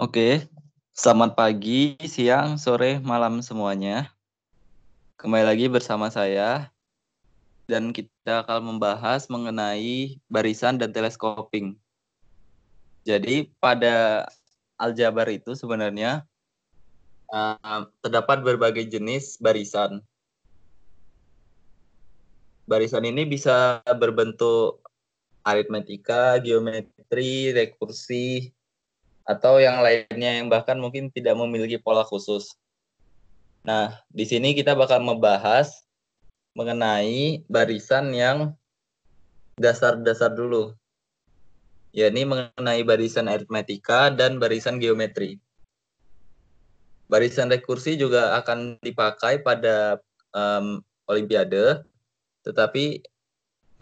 Oke, selamat pagi, siang, sore, malam semuanya. Kembali lagi bersama saya dan kita akan membahas mengenai barisan dan teleskoping. Jadi pada aljabar itu sebenarnya uh, terdapat berbagai jenis barisan. Barisan ini bisa berbentuk aritmetika, geometri, rekursi, atau yang lainnya yang bahkan mungkin tidak memiliki pola khusus. Nah, di sini kita bakal membahas mengenai barisan yang dasar-dasar dulu. yakni mengenai barisan aritmetika dan barisan geometri. Barisan rekursi juga akan dipakai pada um, olimpiade, tetapi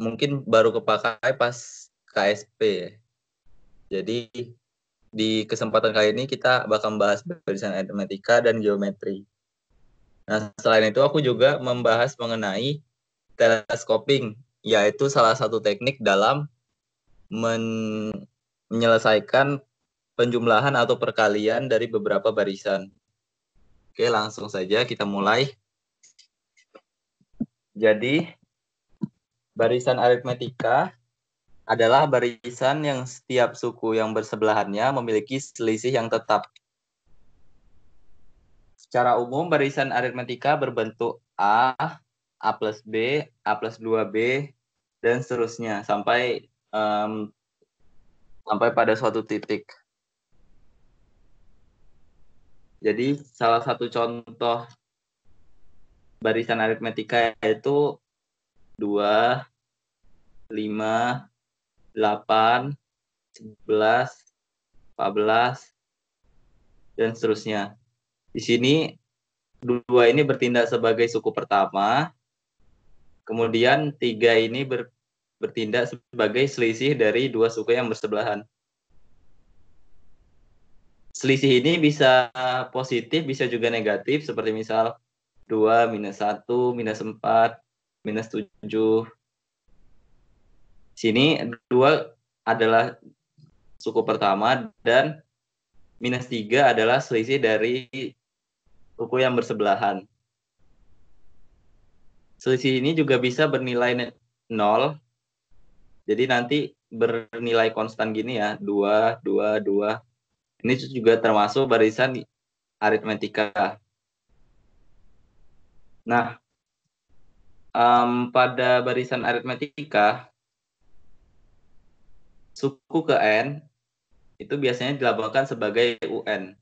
mungkin baru kepakai pas KSP. Jadi di kesempatan kali ini kita bakal membahas barisan aritmetika dan geometri. Nah, selain itu aku juga membahas mengenai teleskoping, yaitu salah satu teknik dalam men menyelesaikan penjumlahan atau perkalian dari beberapa barisan. Oke, langsung saja kita mulai. Jadi, barisan aritmetika adalah barisan yang setiap suku yang bersebelahannya memiliki selisih yang tetap. Secara umum, barisan aritmetika berbentuk A, A plus B, A plus 2B, dan seterusnya sampai um, sampai pada suatu titik. Jadi salah satu contoh barisan aritmetika yaitu 2, 5, 8, 11, 14, dan seterusnya. Di sini dua ini bertindak sebagai suku pertama, kemudian tiga ini ber, bertindak sebagai selisih dari dua suku yang bersebelahan. Selisih ini bisa positif, bisa juga negatif, seperti misal 2, minus 1, minus 4, minus 7, Sini dua adalah suku pertama dan minus tiga adalah selisih dari suku yang bersebelahan. Selisih ini juga bisa bernilai nol. Jadi nanti bernilai konstan gini ya, dua dua dua Ini juga termasuk barisan aritmetika. Nah, um, pada barisan aritmetika, suku ke N itu biasanya dilambangkan sebagai UN.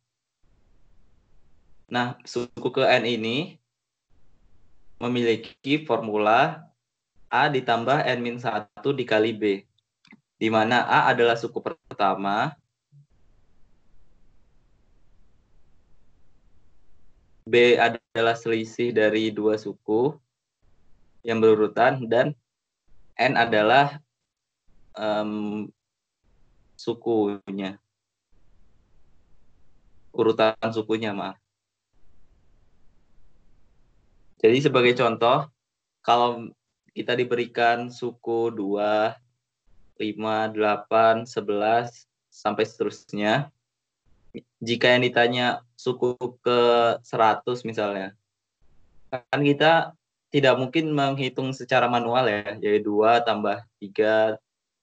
Nah, suku ke N ini memiliki formula A ditambah N-1 dikali B, di mana A adalah suku pertama, B adalah selisih dari dua suku yang berurutan, dan N adalah um, sukunya. Urutan sukunya, maaf. Jadi sebagai contoh, kalau kita diberikan suku 2, 5, 8, 11, sampai seterusnya, jika yang ditanya suku ke 100 misalnya, kan kita tidak mungkin menghitung secara manual ya, jadi 2 tambah 3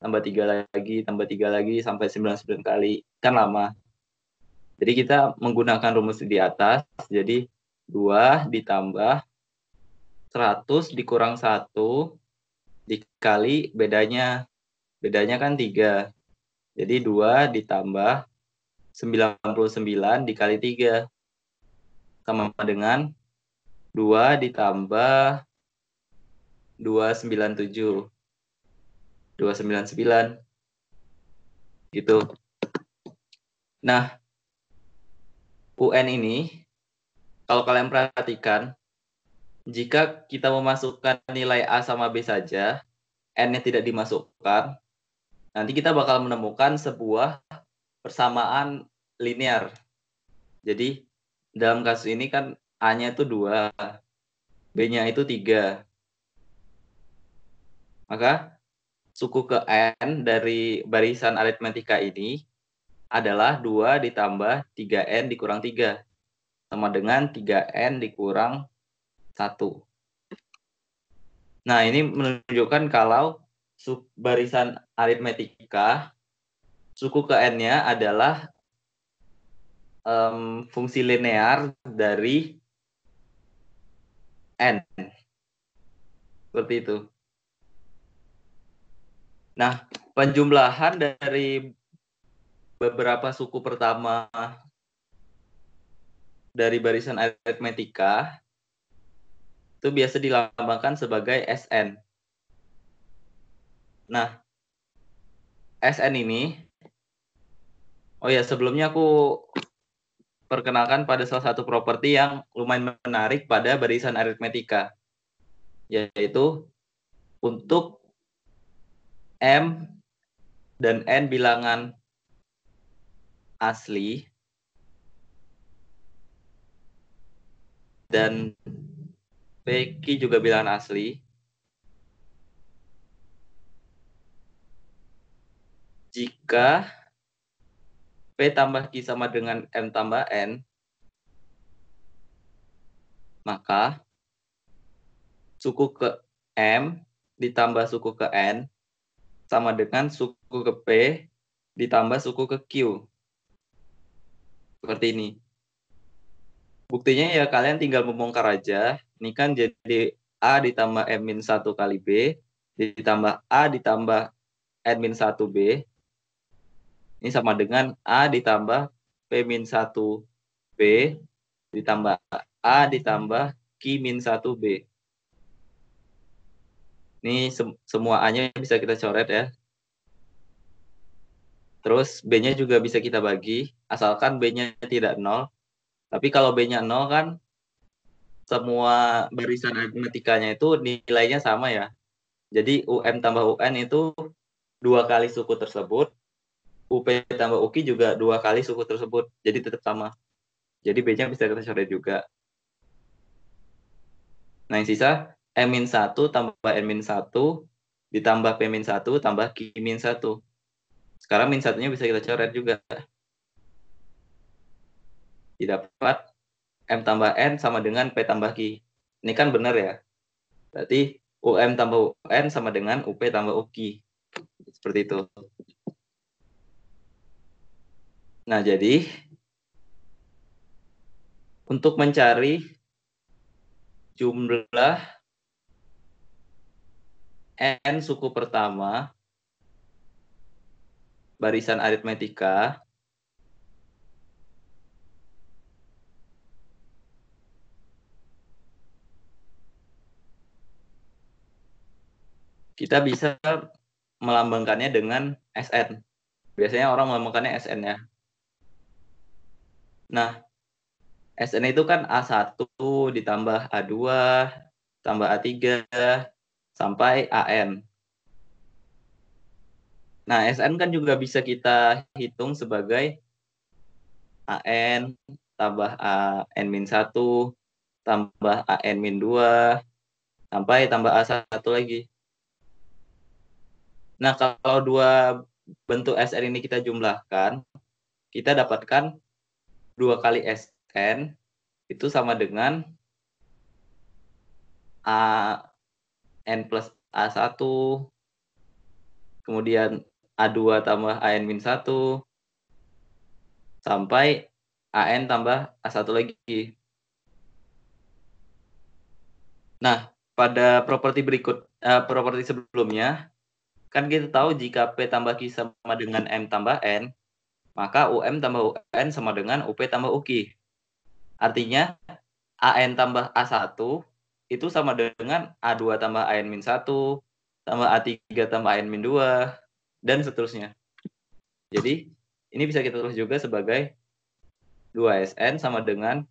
tambah tiga lagi, tambah tiga lagi sampai sembilan sembilan kali. Kan lama. Jadi kita menggunakan rumus di atas. Jadi dua ditambah seratus dikurang satu dikali bedanya. Bedanya kan tiga Jadi dua ditambah sembilan puluh sembilan dikali tiga sama dengan dua ditambah dua sembilan tujuh 299 gitu. Nah, UN ini kalau kalian perhatikan jika kita memasukkan nilai A sama B saja, N-nya tidak dimasukkan, nanti kita bakal menemukan sebuah persamaan linear. Jadi dalam kasus ini kan A-nya itu 2, B-nya itu 3. Maka suku ke N dari barisan aritmetika ini adalah 2 ditambah 3N dikurang 3. Sama dengan 3N dikurang 1. Nah, ini menunjukkan kalau barisan aritmetika suku ke N-nya adalah um, fungsi linear dari N. Seperti itu. Nah, penjumlahan dari beberapa suku pertama dari barisan aritmetika itu biasa dilambangkan sebagai SN. Nah, SN ini, oh ya sebelumnya aku perkenalkan pada salah satu properti yang lumayan menarik pada barisan aritmetika, yaitu untuk M dan N bilangan asli dan Becky juga bilangan asli. Jika P tambah Q sama dengan M tambah N, maka suku ke M ditambah suku ke N sama dengan suku ke P ditambah suku ke Q. Seperti ini. Buktinya ya kalian tinggal membongkar aja. Ini kan jadi A ditambah M-1 kali B, ditambah A ditambah N-1B. Ini sama dengan A ditambah P-1B, ditambah A ditambah Q-1B. Ini sem semua A-nya bisa kita coret ya. Terus B-nya juga bisa kita bagi, asalkan B-nya tidak nol. Tapi kalau B-nya nol kan, semua barisan aritmetikanya itu nilainya sama ya. Jadi UM tambah UN itu dua kali suku tersebut, UP tambah UKI juga dua kali suku tersebut, jadi tetap sama. Jadi B-nya bisa kita coret juga. Nah, yang sisa M-1 tambah N-1 ditambah P-1 tambah Q-1. Sekarang min satunya bisa kita coret juga. Didapat M tambah N sama dengan P tambah Q. Ini kan benar ya. Berarti UM tambah UN sama dengan UP tambah UQ. Seperti itu. Nah, jadi untuk mencari jumlah N suku pertama barisan aritmetika kita bisa melambangkannya dengan SN. Biasanya orang melambangkannya SN ya. Nah, SN itu kan A1 ditambah A2 tambah A3 sampai AN. Nah, SN kan juga bisa kita hitung sebagai AN tambah AN-1 tambah AN-2 sampai tambah A1 lagi. Nah, kalau dua bentuk SN ini kita jumlahkan, kita dapatkan dua kali SN itu sama dengan A N plus A1 kemudian A2 tambah AN-1 sampai AN tambah A1 lagi. Nah, pada properti berikut, uh, properti sebelumnya, kan kita tahu jika P tambah Q sama dengan M tambah N, maka UM tambah UN sama dengan UP tambah UQ. Artinya, AN tambah A1 itu sama dengan A2 tambah AN-1 tambah A3 tambah AN-2 dan seterusnya. Jadi ini bisa kita tulis juga sebagai 2SN sama dengan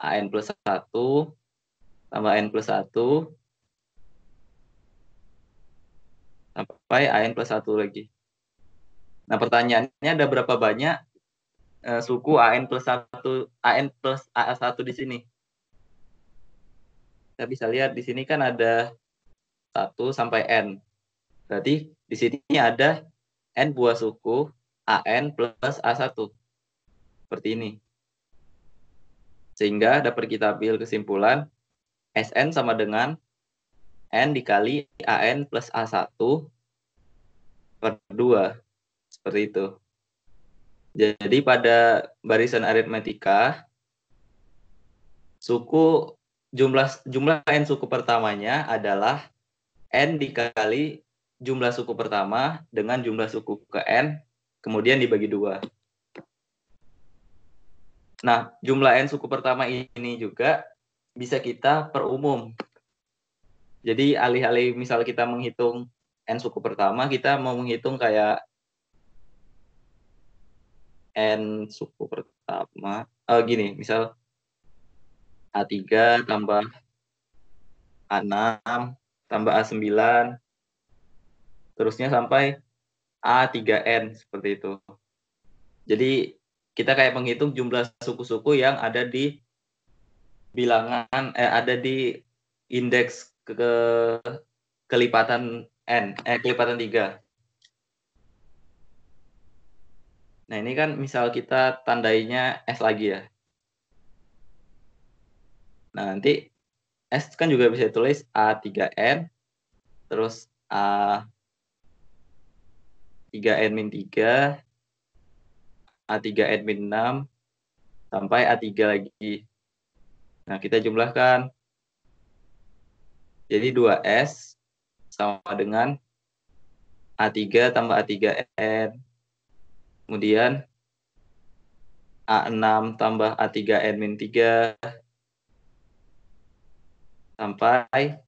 AN plus 1 tambah N plus 1 sampai AN plus 1 lagi. Nah pertanyaannya ada berapa banyak uh, suku AN plus 1 AN plus A1 di sini? Kita bisa lihat di sini kan ada 1 sampai N. Berarti di sini ada n buah suku AN plus A1. Seperti ini. Sehingga dapat kita ambil kesimpulan SN sama dengan N dikali AN plus A1 per 2. Seperti itu. Jadi pada barisan aritmetika, suku jumlah jumlah N suku pertamanya adalah N dikali jumlah suku pertama dengan jumlah suku ke N, kemudian dibagi dua. Nah, jumlah N suku pertama ini juga bisa kita perumum. Jadi alih-alih misal kita menghitung N suku pertama, kita mau menghitung kayak N suku pertama. Oh, gini, misal A3 tambah A6 tambah A9 terusnya sampai A3N seperti itu. Jadi kita kayak menghitung jumlah suku-suku yang ada di bilangan eh ada di indeks ke, ke kelipatan n eh kelipatan 3. Nah, ini kan misal kita tandainya S lagi ya. Nah, nanti S kan juga bisa ditulis A3N terus A 3N min 3 A3 admin 6 sampai A3 lagi. Nah, kita jumlahkan. Jadi 2S sama dengan A3 tambah A3N. Kemudian A6 tambah A3N min 3 sampai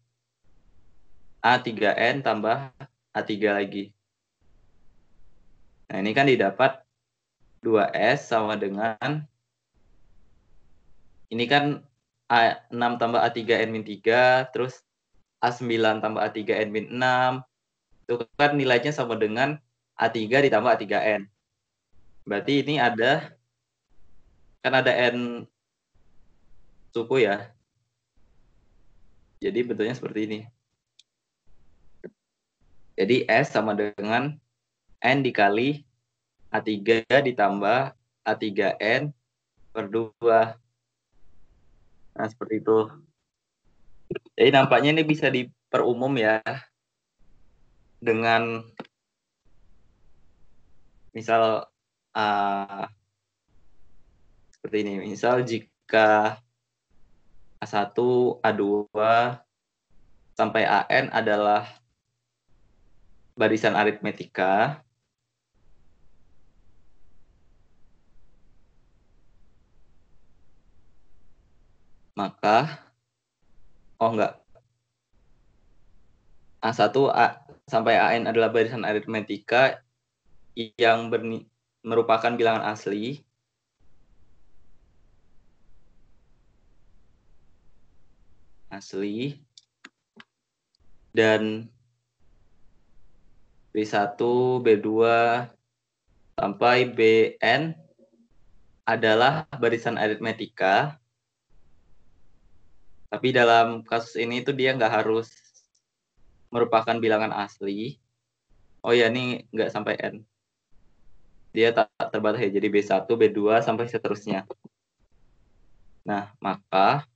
A3N tambah A3 lagi. Nah, ini kan didapat 2S sama dengan ini kan A6 tambah A3 N min 3, terus A9 tambah A3 N min 6. Itu kan nilainya sama dengan A3 ditambah A3N. Berarti ini ada, kan ada N suku ya. Jadi bentuknya seperti ini. Jadi S sama dengan N dikali A3 ditambah A3N per 2. Nah, seperti itu. Jadi nampaknya ini bisa diperumum ya. Dengan misal uh, seperti ini. Misal jika A1, A2 sampai AN adalah barisan aritmetika, maka oh enggak. A1 A, sampai AN adalah barisan aritmetika yang berni, merupakan bilangan asli asli dan B1, B2 sampai BN adalah barisan aritmetika tapi dalam kasus ini itu dia nggak harus merupakan bilangan asli. Oh ya, ini nggak sampai N. Dia tak terbatas ya, jadi B1, B2, sampai seterusnya. Nah, maka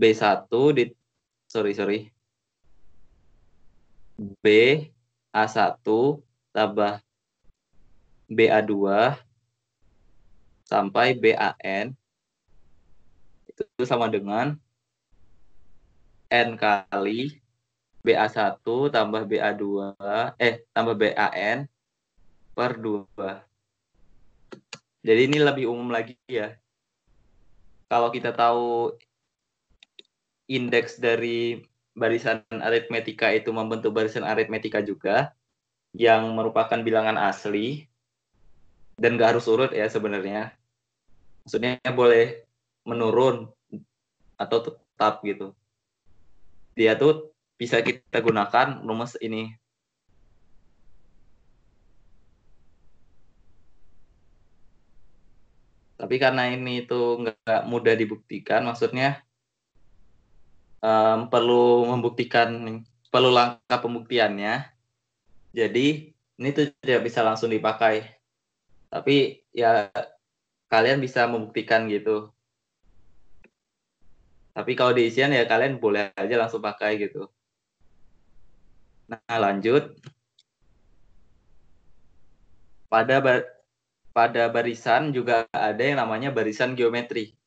B1 di sorry sorry B A1 tambah BA2 sampai BAN itu sama dengan N kali BA1 tambah BA2 eh tambah BAN per 2. Jadi ini lebih umum lagi ya. Kalau kita tahu indeks dari barisan aritmetika itu membentuk barisan aritmetika juga yang merupakan bilangan asli dan gak harus urut ya sebenarnya. Maksudnya boleh menurun atau tetap gitu. Dia tuh bisa kita gunakan rumus ini. Tapi karena ini itu nggak mudah dibuktikan maksudnya um, perlu membuktikan perlu langkah pembuktiannya. Jadi ini tuh tidak bisa langsung dipakai. Tapi ya kalian bisa membuktikan gitu. Tapi kalau di isian ya kalian boleh aja langsung pakai gitu. Nah, lanjut. Pada bar pada barisan juga ada yang namanya barisan geometri.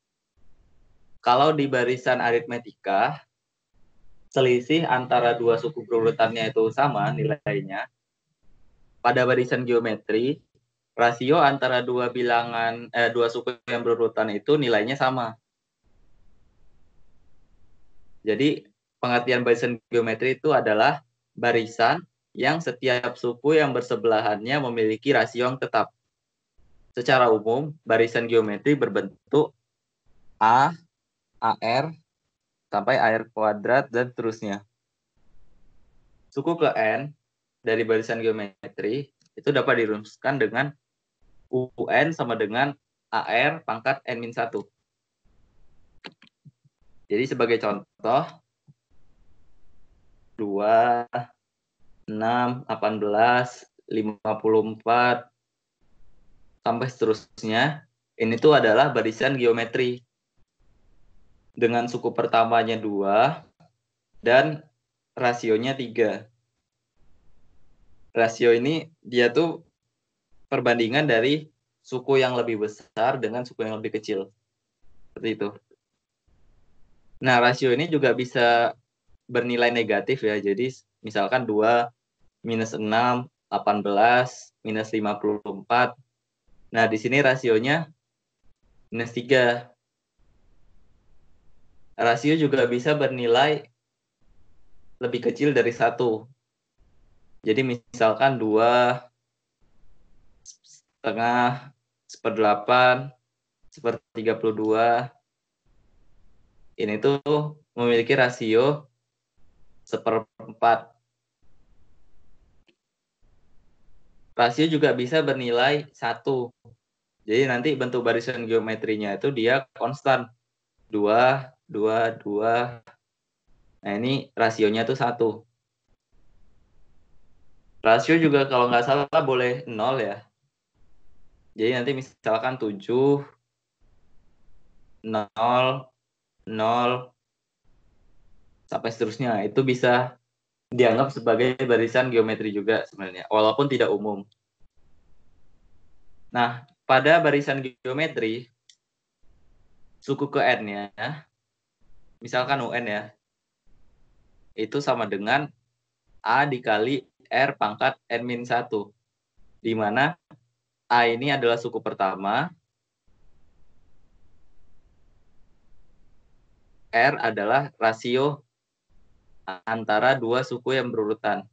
Kalau di barisan aritmetika, selisih antara dua suku berurutannya itu sama nilainya. Pada barisan geometri, rasio antara dua bilangan eh, dua suku yang berurutan itu nilainya sama. Jadi pengertian barisan geometri itu adalah barisan yang setiap suku yang bersebelahannya memiliki rasio yang tetap. Secara umum, barisan geometri berbentuk A, AR, sampai AR kuadrat, dan seterusnya. Suku ke N dari barisan geometri itu dapat dirumuskan dengan UN sama dengan AR pangkat N-1. Jadi sebagai contoh, 2, 6, 18, 54, sampai seterusnya, ini tuh adalah barisan geometri. Dengan suku pertamanya 2 dan rasionya 3. Rasio ini dia tuh perbandingan dari suku yang lebih besar dengan suku yang lebih kecil. Seperti itu. Nah, rasio ini juga bisa bernilai negatif ya. Jadi misalkan 2 minus 6, 18, minus 54. Nah, di sini rasionya minus 3. Rasio juga bisa bernilai lebih kecil dari satu. Jadi misalkan 2 setengah, seperdelapan, sepertiga puluh dua. Ini tuh memiliki rasio seperempat. Rasio juga bisa bernilai satu. Jadi nanti bentuk barisan geometrinya itu dia konstan. Dua, dua, dua. Nah ini rasionya tuh satu. Rasio juga kalau nggak salah boleh nol ya. Jadi nanti misalkan 7, 0, 0, sampai seterusnya. Itu bisa dianggap sebagai barisan geometri juga sebenarnya, walaupun tidak umum. Nah, pada barisan geometri, suku ke N-nya, misalkan UN ya, itu sama dengan A dikali R pangkat N-1, di mana A ini adalah suku pertama. R adalah rasio antara dua suku yang berurutan.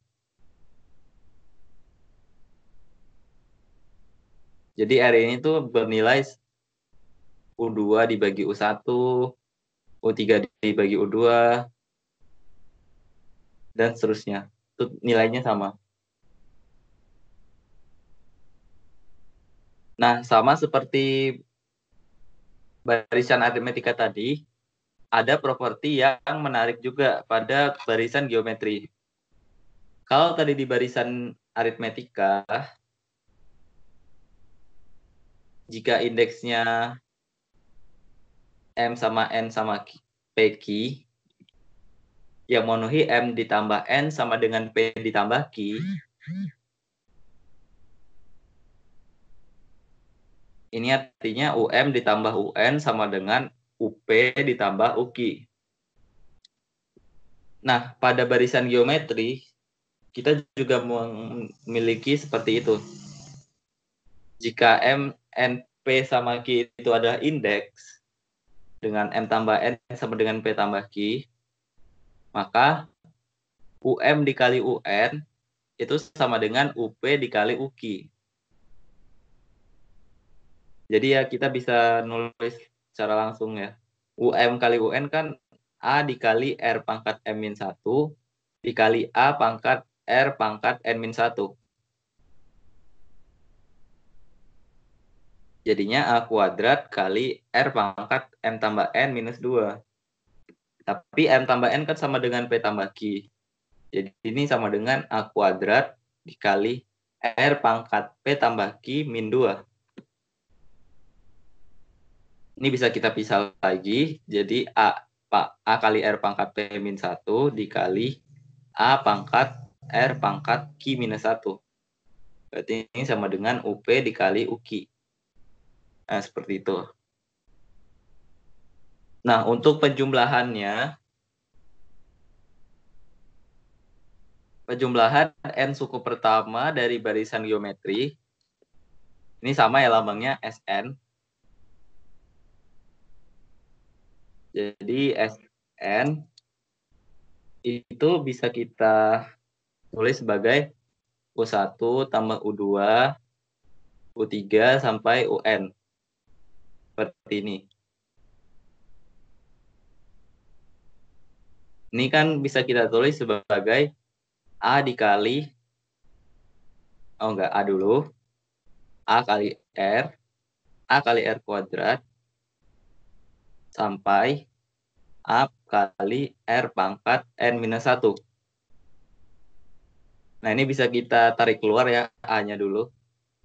Jadi R ini tuh bernilai U2 dibagi U1, U3 dibagi U2, dan seterusnya. Itu nilainya sama. Nah, sama seperti barisan aritmetika tadi, ada properti yang menarik juga pada barisan geometri. Kalau tadi di barisan aritmetika, jika indeksnya M sama N sama PQ, yang memenuhi M ditambah N sama dengan P ditambah Q, Ini artinya UM ditambah UN sama dengan UP ditambah UKI. Nah, pada barisan geometri, kita juga memiliki seperti itu. Jika M, NP sama Q itu adalah indeks, dengan M tambah N sama dengan P tambah Q, maka UM dikali UN itu sama dengan UP dikali UKI. Jadi ya kita bisa nulis secara langsung ya. UM kali UN kan A dikali R pangkat M-1 dikali A pangkat R pangkat N-1. Jadinya A kuadrat kali R pangkat M tambah N minus 2. Tapi M tambah N kan sama dengan P tambah Q. Jadi ini sama dengan A kuadrat dikali R pangkat P tambah Q min 2. Ini bisa kita pisah lagi. Jadi A, A kali R pangkat P min 1 dikali A pangkat R pangkat Q minus 1. Berarti ini sama dengan UP dikali UQ. Nah, seperti itu. Nah, untuk penjumlahannya, Penjumlahan n suku pertama dari barisan geometri. Ini sama ya lambangnya Sn. Jadi Sn itu bisa kita tulis sebagai U1 tambah U2, U3 sampai UN. Seperti ini. Ini kan bisa kita tulis sebagai A dikali oh enggak A dulu A kali R A kali R kuadrat sampai A kali R pangkat N minus 1. Nah ini bisa kita tarik keluar ya A-nya dulu.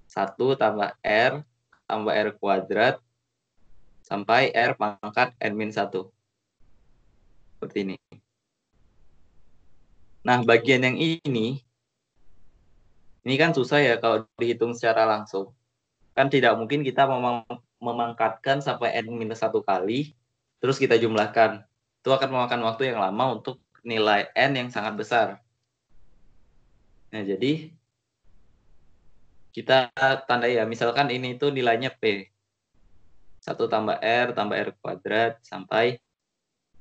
1 tambah R tambah R kuadrat sampai R pangkat N minus 1. Seperti ini. Nah, bagian yang ini, ini kan susah ya kalau dihitung secara langsung. Kan tidak mungkin kita memang memangkatkan sampai n minus satu kali, terus kita jumlahkan. Itu akan memakan waktu yang lama untuk nilai n yang sangat besar. Nah, jadi kita tandai ya, misalkan ini itu nilainya P. 1 tambah R tambah R kuadrat sampai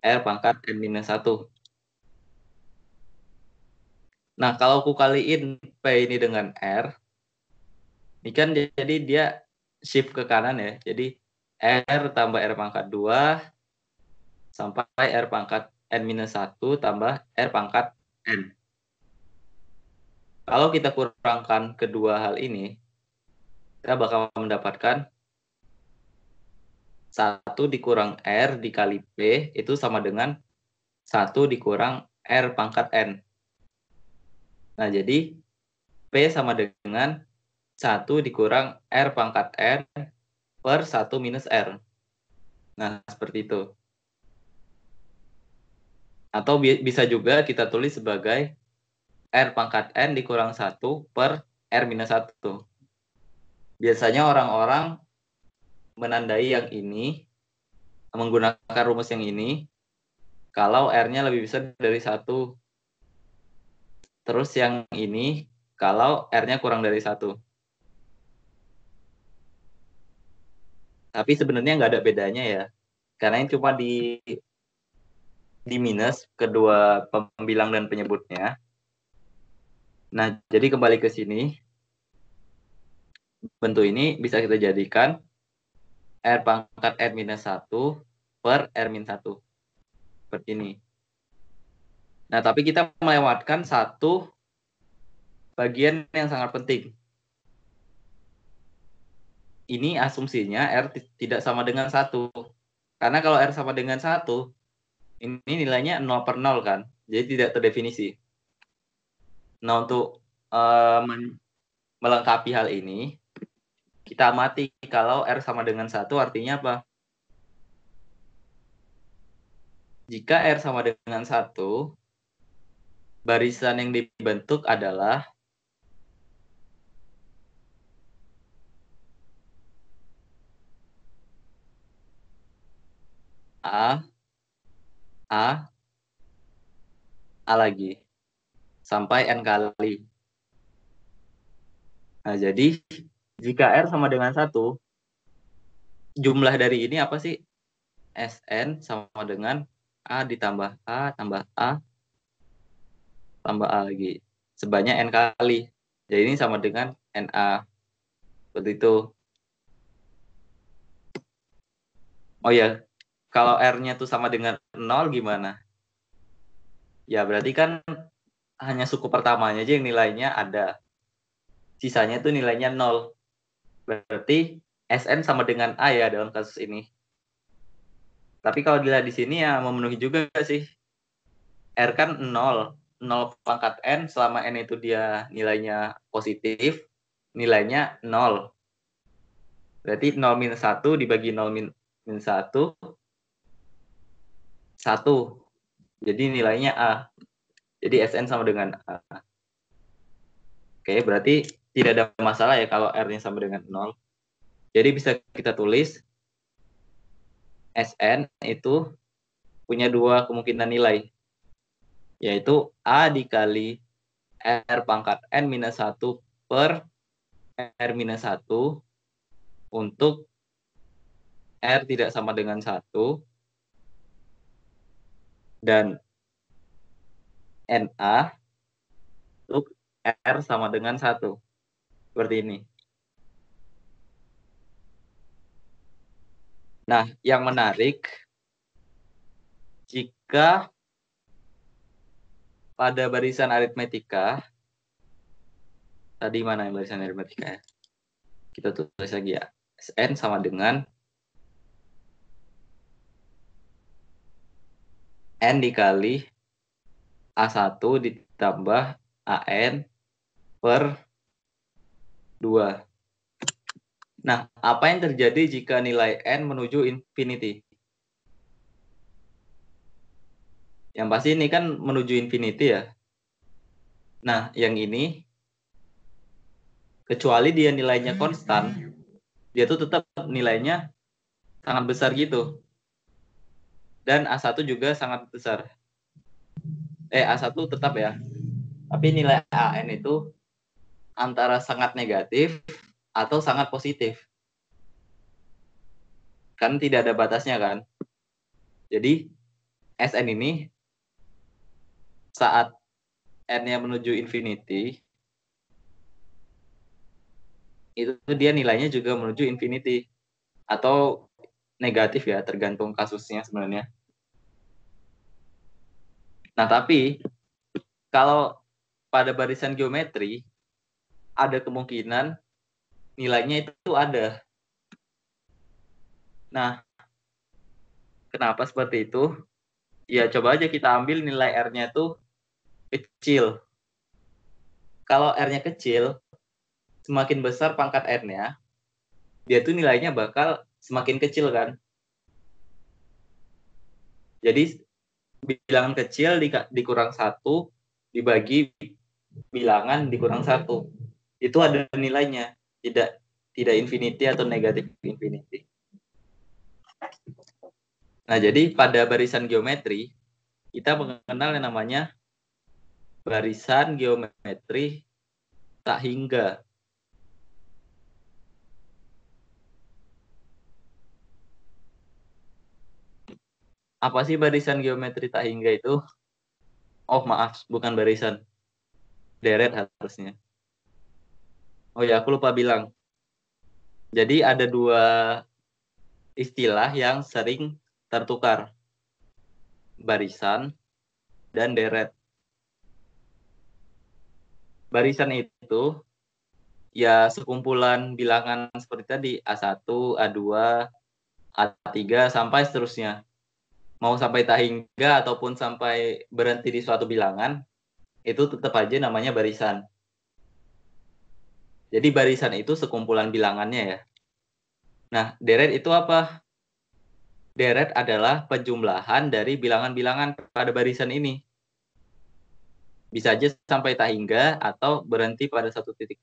R pangkat N minus 1. Nah, kalau aku kaliin P ini dengan R, ini kan jadi dia shift ke kanan ya. Jadi R tambah R pangkat 2 sampai R pangkat N minus 1 tambah R pangkat N. Kalau kita kurangkan kedua hal ini, kita bakal mendapatkan 1 dikurang R dikali P itu sama dengan 1 dikurang R pangkat N. Nah, jadi P sama dengan 1 dikurang R pangkat N per 1 minus R. Nah, seperti itu. Atau bi bisa juga kita tulis sebagai R pangkat N dikurang 1 per R minus 1. Biasanya orang-orang menandai yang ini menggunakan rumus yang ini kalau R-nya lebih besar dari 1 Terus yang ini kalau R-nya kurang dari satu. Tapi sebenarnya nggak ada bedanya ya. Karena ini cuma di di minus kedua pembilang dan penyebutnya. Nah, jadi kembali ke sini. Bentuk ini bisa kita jadikan R pangkat R minus 1 per R minus 1. Seperti ini. Nah, tapi kita melewatkan satu bagian yang sangat penting. Ini asumsinya R tidak sama dengan satu. Karena kalau R sama dengan satu, ini nilainya 0 per 0 kan. Jadi tidak terdefinisi. Nah, untuk uh, melengkapi hal ini, kita amati kalau R sama dengan satu artinya apa? Jika R sama dengan satu, barisan yang dibentuk adalah A, A, A lagi, sampai N kali. Nah, jadi jika R sama dengan satu, jumlah dari ini apa sih? Sn sama dengan A ditambah A tambah A tambah A lagi. Sebanyak N kali. Jadi ini sama dengan NA. Seperti itu. Oh ya, kalau R-nya tuh sama dengan 0 gimana? Ya berarti kan hanya suku pertamanya aja yang nilainya ada. Sisanya tuh nilainya 0. Berarti SN sama dengan A ya dalam kasus ini. Tapi kalau dilihat di sini ya memenuhi juga sih. R kan 0 0 pangkat N selama N itu dia nilainya positif, nilainya 0. Berarti 0 minus 1 dibagi 0 min minus 1, 1. Jadi nilainya A. Jadi Sn sama dengan A. Oke, berarti tidak ada masalah ya kalau R-nya sama dengan 0. Jadi bisa kita tulis Sn itu punya dua kemungkinan nilai, yaitu A dikali R pangkat N minus 1 per R minus 1 untuk R tidak sama dengan 1 dan NA untuk R sama dengan 1. Seperti ini. Nah, yang menarik, jika pada barisan aritmetika, tadi mana yang barisan aritmetika ya? Kita tulis lagi ya. Sn sama dengan N dikali A1 ditambah AN per 2. Nah, apa yang terjadi jika nilai N menuju infinity? Yang pasti ini kan menuju infinity ya. Nah, yang ini, kecuali dia nilainya konstan, dia tuh tetap nilainya sangat besar gitu. Dan A1 juga sangat besar. Eh, A1 tetap ya. Tapi nilai AN itu antara sangat negatif atau sangat positif. Kan tidak ada batasnya kan. Jadi SN ini saat N-nya menuju infinity itu dia nilainya juga menuju infinity atau negatif ya tergantung kasusnya sebenarnya. Nah tapi kalau pada barisan geometri ada kemungkinan nilainya itu ada. Nah, kenapa seperti itu? Ya coba aja kita ambil nilai R-nya itu kecil. Kalau R-nya kecil, semakin besar pangkat n-nya, dia tuh nilainya bakal semakin kecil kan. Jadi bilangan kecil di, dikurang satu dibagi bilangan dikurang satu itu ada nilainya tidak tidak infinity atau negatif infinity. Nah jadi pada barisan geometri kita mengenal yang namanya barisan geometri tak hingga apa sih barisan geometri tak hingga itu? Oh maaf, bukan barisan. Deret harusnya. Oh ya, aku lupa bilang. Jadi ada dua istilah yang sering tertukar. Barisan dan deret. Barisan itu ya sekumpulan bilangan seperti tadi A1, A2, A3 sampai seterusnya mau sampai tak hingga ataupun sampai berhenti di suatu bilangan itu tetap aja namanya barisan. Jadi barisan itu sekumpulan bilangannya ya. Nah, deret itu apa? Deret adalah penjumlahan dari bilangan-bilangan pada barisan ini. Bisa aja sampai tak hingga atau berhenti pada satu titik.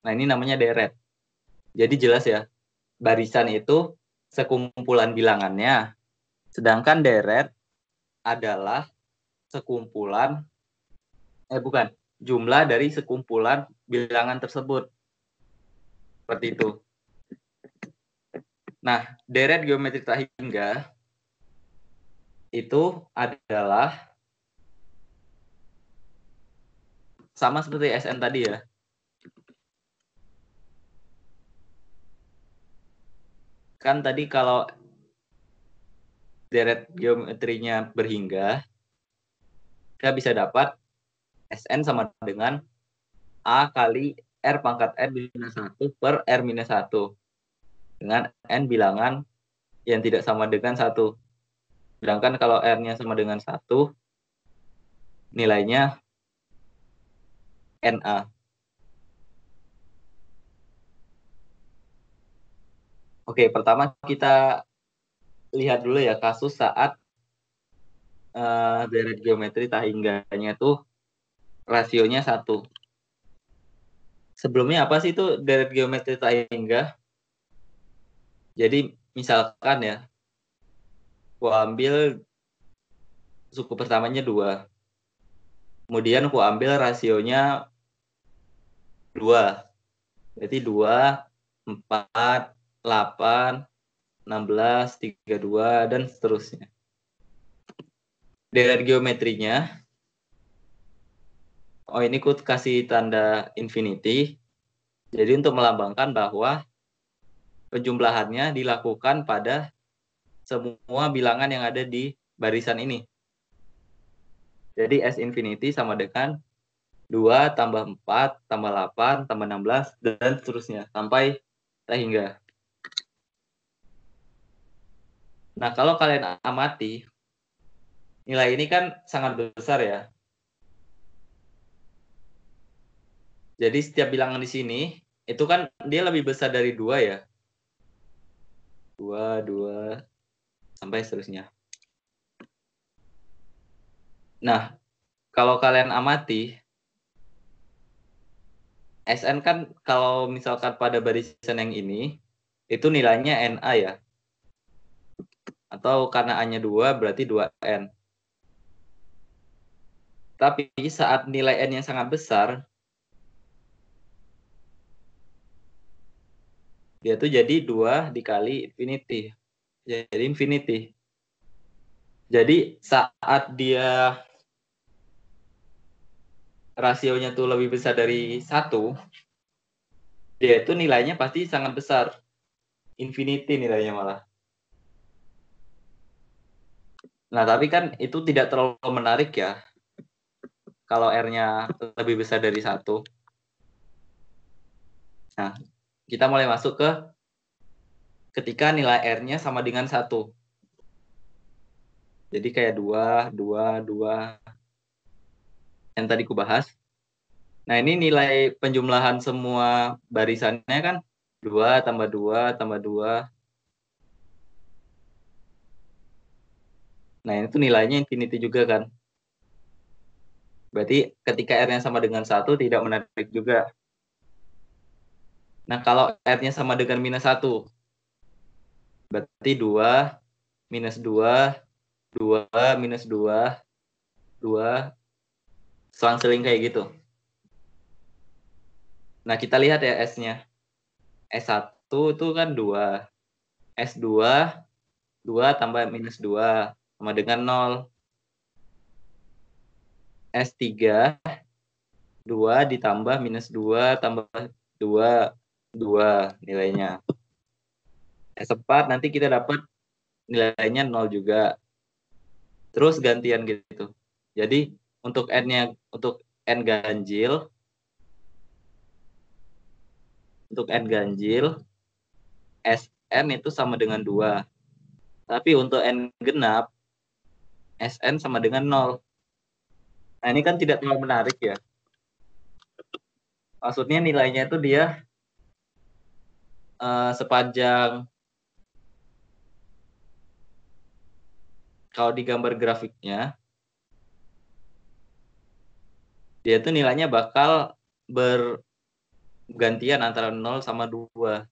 Nah, ini namanya deret. Jadi jelas ya, barisan itu sekumpulan bilangannya. Sedangkan deret adalah sekumpulan eh bukan, jumlah dari sekumpulan bilangan tersebut. Seperti itu. Nah, deret geometri tak hingga itu adalah sama seperti SN tadi ya. kan tadi kalau deret geometrinya berhingga, kita bisa dapat Sn sama dengan A kali R pangkat R minus 1 per R minus 1. Dengan N bilangan yang tidak sama dengan 1. Sedangkan kalau R-nya sama dengan 1, nilainya NA. Oke, pertama kita lihat dulu ya kasus saat uh, deret geometri tahingganya tuh rasionya satu. Sebelumnya apa sih itu deret geometri tahingga? Jadi misalkan ya, gua ambil suku pertamanya dua. Kemudian gua ambil rasionya dua. Berarti dua, empat, 8, 16, 32, dan seterusnya. Deret geometrinya, oh ini ku kasih tanda infinity. Jadi untuk melambangkan bahwa penjumlahannya dilakukan pada semua bilangan yang ada di barisan ini. Jadi S infinity sama dengan 2 tambah 4 tambah 8 tambah 16 dan seterusnya sampai hingga Nah, kalau kalian amati, nilai ini kan sangat besar ya. Jadi setiap bilangan di sini, itu kan dia lebih besar dari dua ya. Dua, dua, sampai seterusnya. Nah, kalau kalian amati, SN kan kalau misalkan pada barisan yang ini, itu nilainya NA ya. Atau karena A-nya 2 berarti 2N. Tapi saat nilai N yang sangat besar, dia tuh jadi 2 dikali infinity. Jadi infinity. Jadi saat dia rasionya tuh lebih besar dari satu, dia itu nilainya pasti sangat besar. Infinity nilainya malah. Nah, tapi kan itu tidak terlalu menarik ya. Kalau R-nya lebih besar dari satu. Nah, kita mulai masuk ke ketika nilai R-nya sama dengan satu. Jadi kayak dua, dua, dua. Yang tadi ku bahas. Nah, ini nilai penjumlahan semua barisannya kan dua tambah dua tambah dua Nah, itu nilainya infinity juga kan. Berarti ketika R-nya sama dengan satu tidak menarik juga. Nah, kalau R-nya sama dengan minus satu, berarti 2, minus 2, 2, minus 2, 2, selang-seling kayak gitu. Nah, kita lihat ya S-nya. S1 itu kan 2. S2, 2 tambah minus 2 sama dengan 0. S3 2 ditambah minus 2 tambah 2 2 nilainya. S4 nanti kita dapat nilainya 0 juga. Terus gantian gitu. Jadi untuk n-nya untuk n ganjil untuk n ganjil Sn itu sama dengan 2. Tapi untuk n genap SN sama dengan 0. Nah, ini kan tidak terlalu menarik ya. Maksudnya nilainya itu dia uh, sepanjang kalau di gambar grafiknya dia itu nilainya bakal bergantian antara 0 sama 2.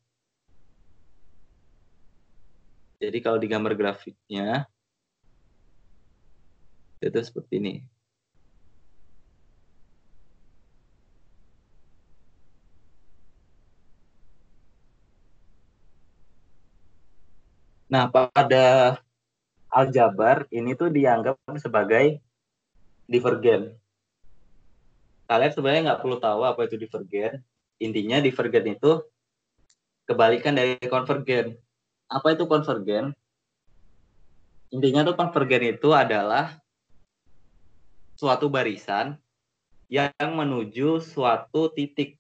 Jadi kalau di gambar grafiknya itu seperti ini. Nah, pada aljabar ini tuh dianggap sebagai divergen. Kalian sebenarnya nggak perlu tahu apa itu divergen. Intinya divergen itu kebalikan dari konvergen. Apa itu konvergen? Intinya tuh konvergen itu adalah suatu barisan yang menuju suatu titik.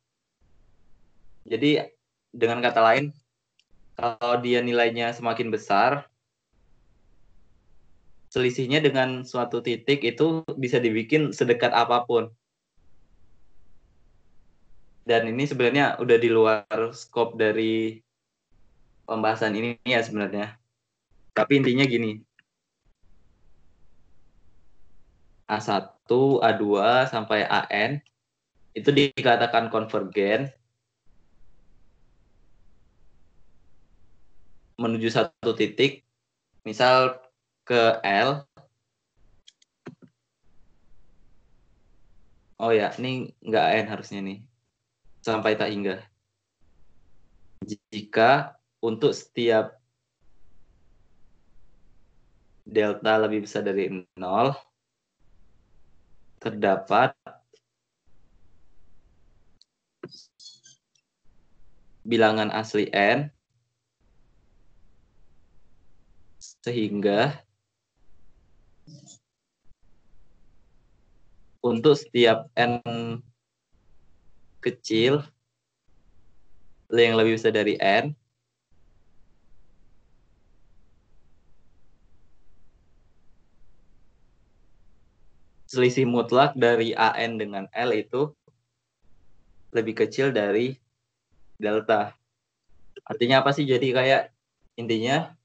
Jadi dengan kata lain, kalau dia nilainya semakin besar, selisihnya dengan suatu titik itu bisa dibikin sedekat apa pun. Dan ini sebenarnya udah di luar skop dari pembahasan ini ya sebenarnya. Tapi intinya gini. A1, A2 sampai AN itu dikatakan konvergen menuju satu titik misal ke L. Oh ya ini nggak N harusnya nih. Sampai tak hingga jika untuk setiap delta lebih besar dari 0 terdapat bilangan asli n sehingga untuk setiap n kecil yang lebih besar dari n selisih mutlak dari AN dengan L itu lebih kecil dari delta. Artinya apa sih? Jadi kayak intinya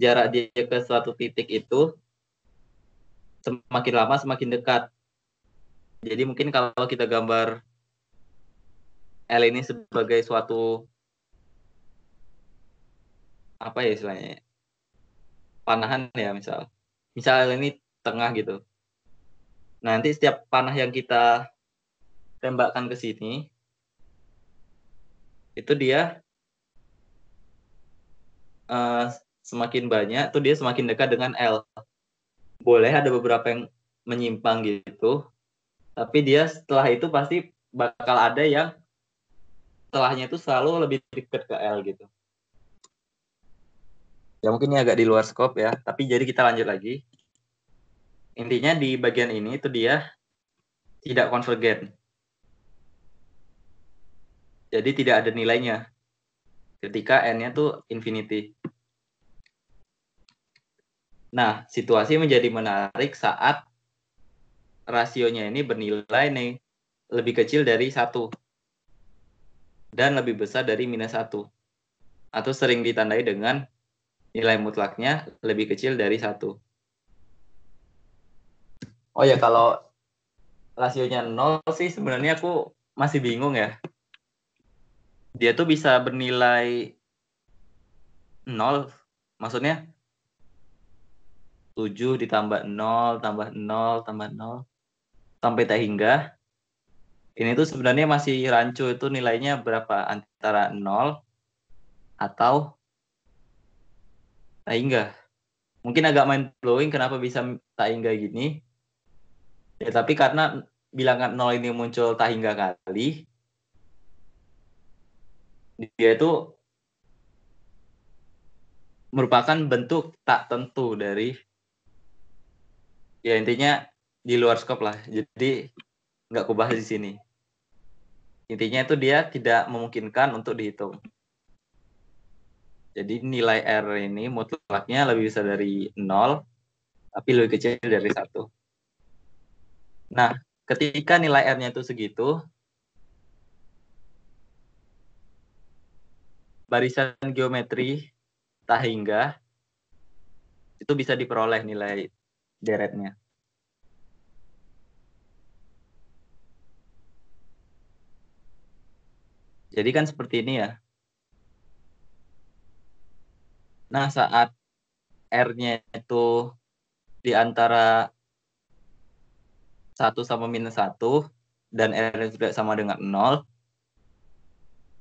jarak dia ke suatu titik itu semakin lama semakin dekat. Jadi mungkin kalau kita gambar L ini sebagai suatu apa ya istilahnya panahan ya misal misal L ini tengah gitu. Nanti setiap panah yang kita tembakkan ke sini, itu dia uh, semakin banyak, tuh dia semakin dekat dengan L. Boleh ada beberapa yang menyimpang gitu, tapi dia setelah itu pasti bakal ada yang setelahnya itu selalu lebih dekat ke L gitu. Ya mungkin ini agak di luar skop ya, tapi jadi kita lanjut lagi intinya di bagian ini itu dia tidak konvergen. Jadi tidak ada nilainya ketika n-nya tuh infinity. Nah, situasi menjadi menarik saat rasionya ini bernilai nih lebih kecil dari satu dan lebih besar dari minus satu atau sering ditandai dengan nilai mutlaknya lebih kecil dari satu. Oh ya kalau rasionya nol sih sebenarnya aku masih bingung ya. Dia tuh bisa bernilai nol, maksudnya 7 ditambah 0, tambah 0, tambah 0, sampai tak hingga. Ini tuh sebenarnya masih rancu itu nilainya berapa? Antara 0 atau tak hingga. Mungkin agak mind blowing kenapa bisa tak hingga gini. Ya, tapi karena bilangan nol ini muncul tak hingga kali, dia itu merupakan bentuk tak tentu dari ya intinya di luar skop lah. Jadi nggak kubahas di sini. Intinya itu dia tidak memungkinkan untuk dihitung. Jadi nilai R ini mutlaknya lebih besar dari 0, tapi lebih kecil dari satu. Nah, ketika nilai R-nya itu segitu, barisan geometri tak hingga itu bisa diperoleh nilai deretnya. Jadi kan seperti ini ya. Nah, saat R-nya itu di antara 1 sama minus 1 dan R juga sama dengan 0,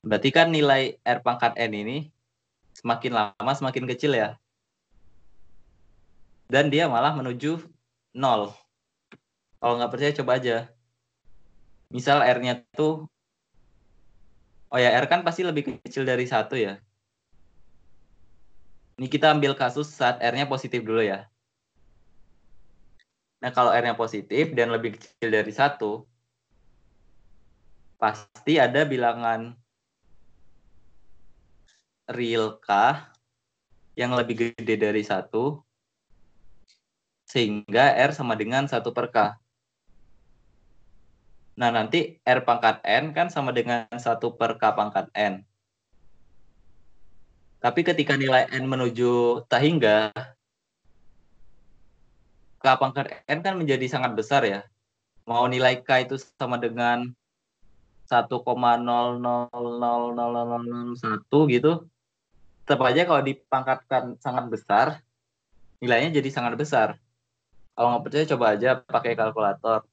berarti kan nilai R pangkat N ini semakin lama semakin kecil ya. Dan dia malah menuju 0. Kalau nggak percaya coba aja. Misal R-nya tuh, oh ya R kan pasti lebih kecil dari 1 ya. Ini kita ambil kasus saat R-nya positif dulu ya. Nah, kalau R-nya positif dan lebih kecil dari satu, pasti ada bilangan real K yang lebih gede dari satu sehingga R sama dengan 1 per K. Nah, nanti R pangkat N kan sama dengan 1 per K pangkat N. Tapi ketika nilai N menuju tak hingga, K pangkat N kan menjadi sangat besar ya. Mau nilai K itu sama dengan 1,000001 gitu. Tetap aja kalau dipangkatkan sangat besar, nilainya jadi sangat besar. Kalau nggak percaya coba aja pakai kalkulator.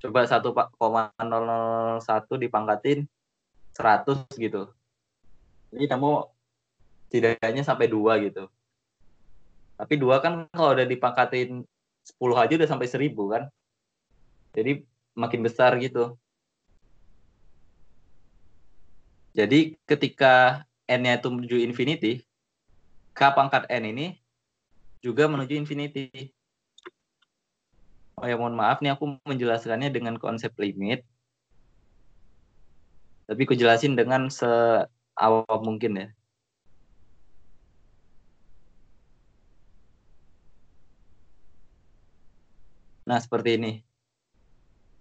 Coba 1,001 dipangkatin 100 gitu. Jadi kamu tidaknya sampai dua gitu. Tapi dua kan kalau udah dipangkatin 10 aja udah sampai 1000 kan. Jadi makin besar gitu. Jadi ketika n-nya itu menuju infinity, k pangkat n ini juga menuju infinity. Oh ya mohon maaf nih aku menjelaskannya dengan konsep limit. Tapi aku jelasin dengan seawal mungkin ya. Nah, seperti ini.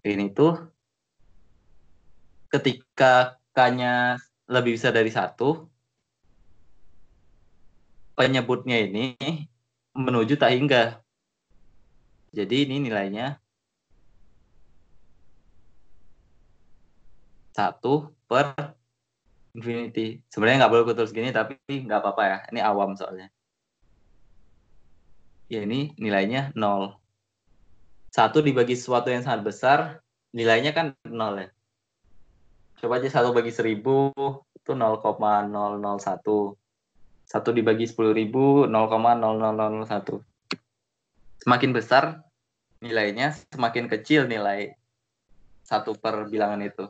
Ini tuh ketika K-nya lebih besar dari satu, penyebutnya ini menuju tak hingga. Jadi ini nilainya satu per infinity. Sebenarnya nggak boleh terus gini, tapi nggak apa-apa ya. Ini awam soalnya. Ya ini nilainya nol satu dibagi sesuatu yang sangat besar, nilainya kan nol ya. Coba aja satu bagi seribu itu 0,001. Satu dibagi sepuluh ribu 0,00001. Semakin besar nilainya, semakin kecil nilai satu per bilangan itu.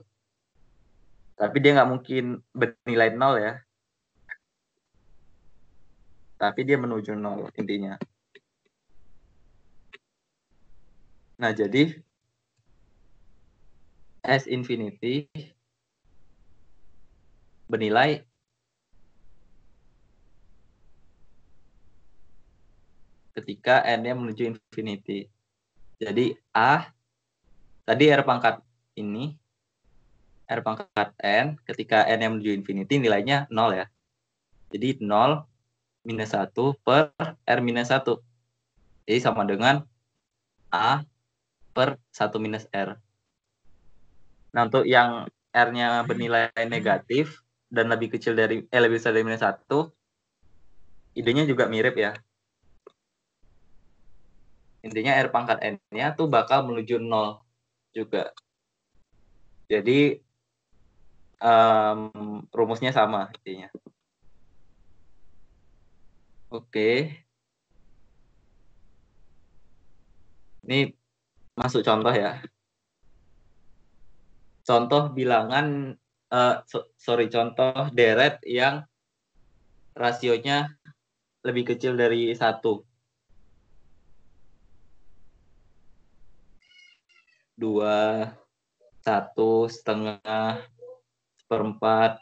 Tapi dia nggak mungkin bernilai nol ya. Tapi dia menuju nol intinya. Nah, jadi S infinity bernilai ketika n-nya menuju infinity. Jadi A tadi R pangkat ini R pangkat N ketika N-nya menuju infinity nilainya 0 ya. Jadi 0 minus 1 per R minus 1. Jadi sama dengan A per 1 minus R. Nah, untuk yang R-nya bernilai negatif dan lebih kecil dari eh lebih besar dari minus 1, idenya juga mirip ya. Intinya R pangkat N-nya tuh bakal menuju 0 juga. Jadi um, rumusnya sama intinya. Oke. Ini masuk contoh ya. Contoh bilangan, uh, so, sorry, contoh deret yang rasionya lebih kecil dari satu. Dua, satu, setengah, seperempat,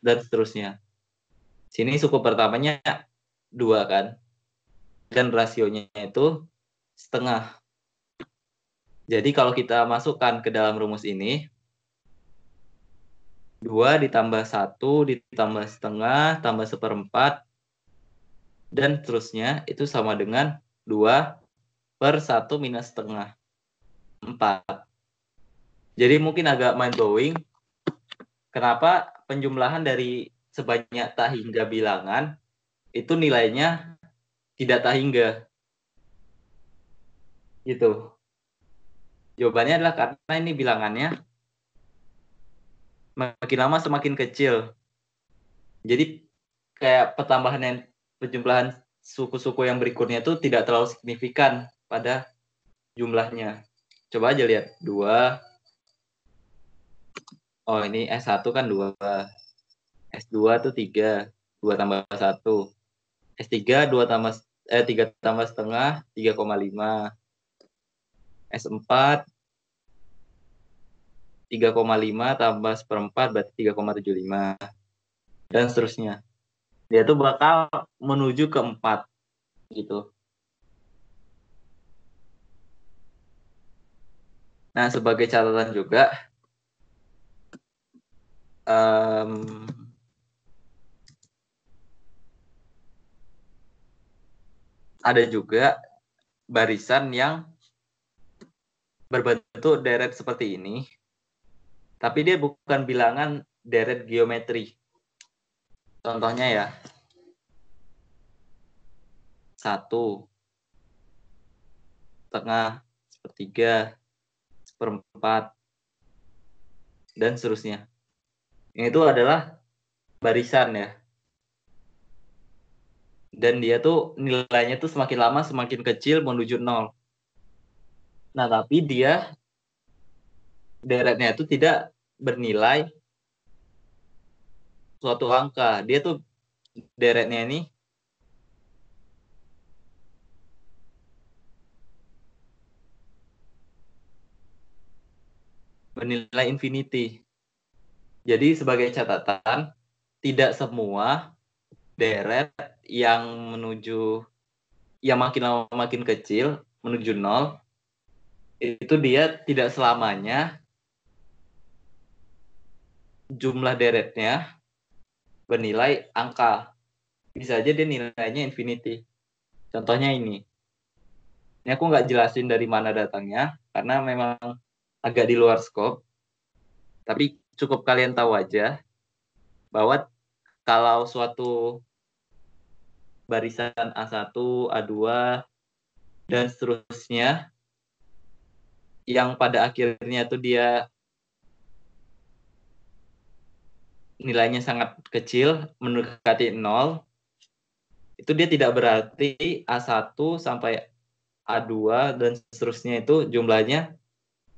dan seterusnya. Sini suku pertamanya dua kan, dan rasionya itu setengah. Jadi kalau kita masukkan ke dalam rumus ini, 2 ditambah 1 ditambah setengah tambah seperempat dan seterusnya itu sama dengan 2 per 1 minus setengah 4. Jadi mungkin agak mind blowing kenapa penjumlahan dari sebanyak tak hingga bilangan itu nilainya tidak tak hingga. Gitu. Jawabannya adalah karena ini bilangannya makin lama semakin kecil. Jadi kayak pertambahan yang penjumlahan suku-suku yang berikutnya itu tidak terlalu signifikan pada jumlahnya. Coba aja lihat. dua. Oh, ini S1 kan dua. S2 tuh tiga. Dua tambah satu. S3 dua tambah eh tiga tambah setengah tiga koma lima. S4 3,5 tambah seperempat berarti 3,75 dan seterusnya. Dia tuh bakal menuju ke 4 gitu. Nah, sebagai catatan juga, um, ada juga barisan yang berbentuk deret seperti ini, tapi dia bukan bilangan deret geometri. Contohnya ya, satu, setengah, sepertiga, seperempat, dan seterusnya. Itu adalah barisan ya. Dan dia tuh nilainya tuh semakin lama semakin kecil menuju nol. Nah, tapi dia deretnya itu tidak bernilai suatu angka. Dia tuh deretnya ini bernilai infinity. Jadi sebagai catatan, tidak semua deret yang menuju yang makin lama makin kecil menuju nol itu dia tidak selamanya jumlah deretnya bernilai angka. Bisa aja dia nilainya infinity. Contohnya ini. Ini aku nggak jelasin dari mana datangnya, karena memang agak di luar scope. Tapi cukup kalian tahu aja bahwa kalau suatu barisan A1, A2, dan seterusnya yang pada akhirnya tuh dia nilainya sangat kecil mendekati nol itu dia tidak berarti A1 sampai A2 dan seterusnya itu jumlahnya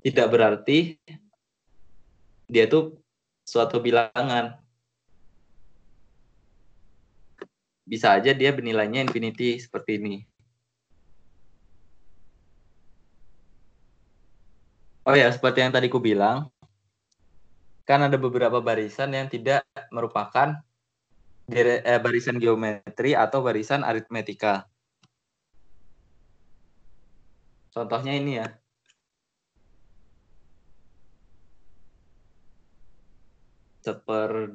tidak berarti dia tuh suatu bilangan bisa aja dia bernilainya infinity seperti ini Oh ya, seperti yang tadi ku bilang, kan ada beberapa barisan yang tidak merupakan eh, barisan geometri atau barisan aritmetika. Contohnya ini ya. Seper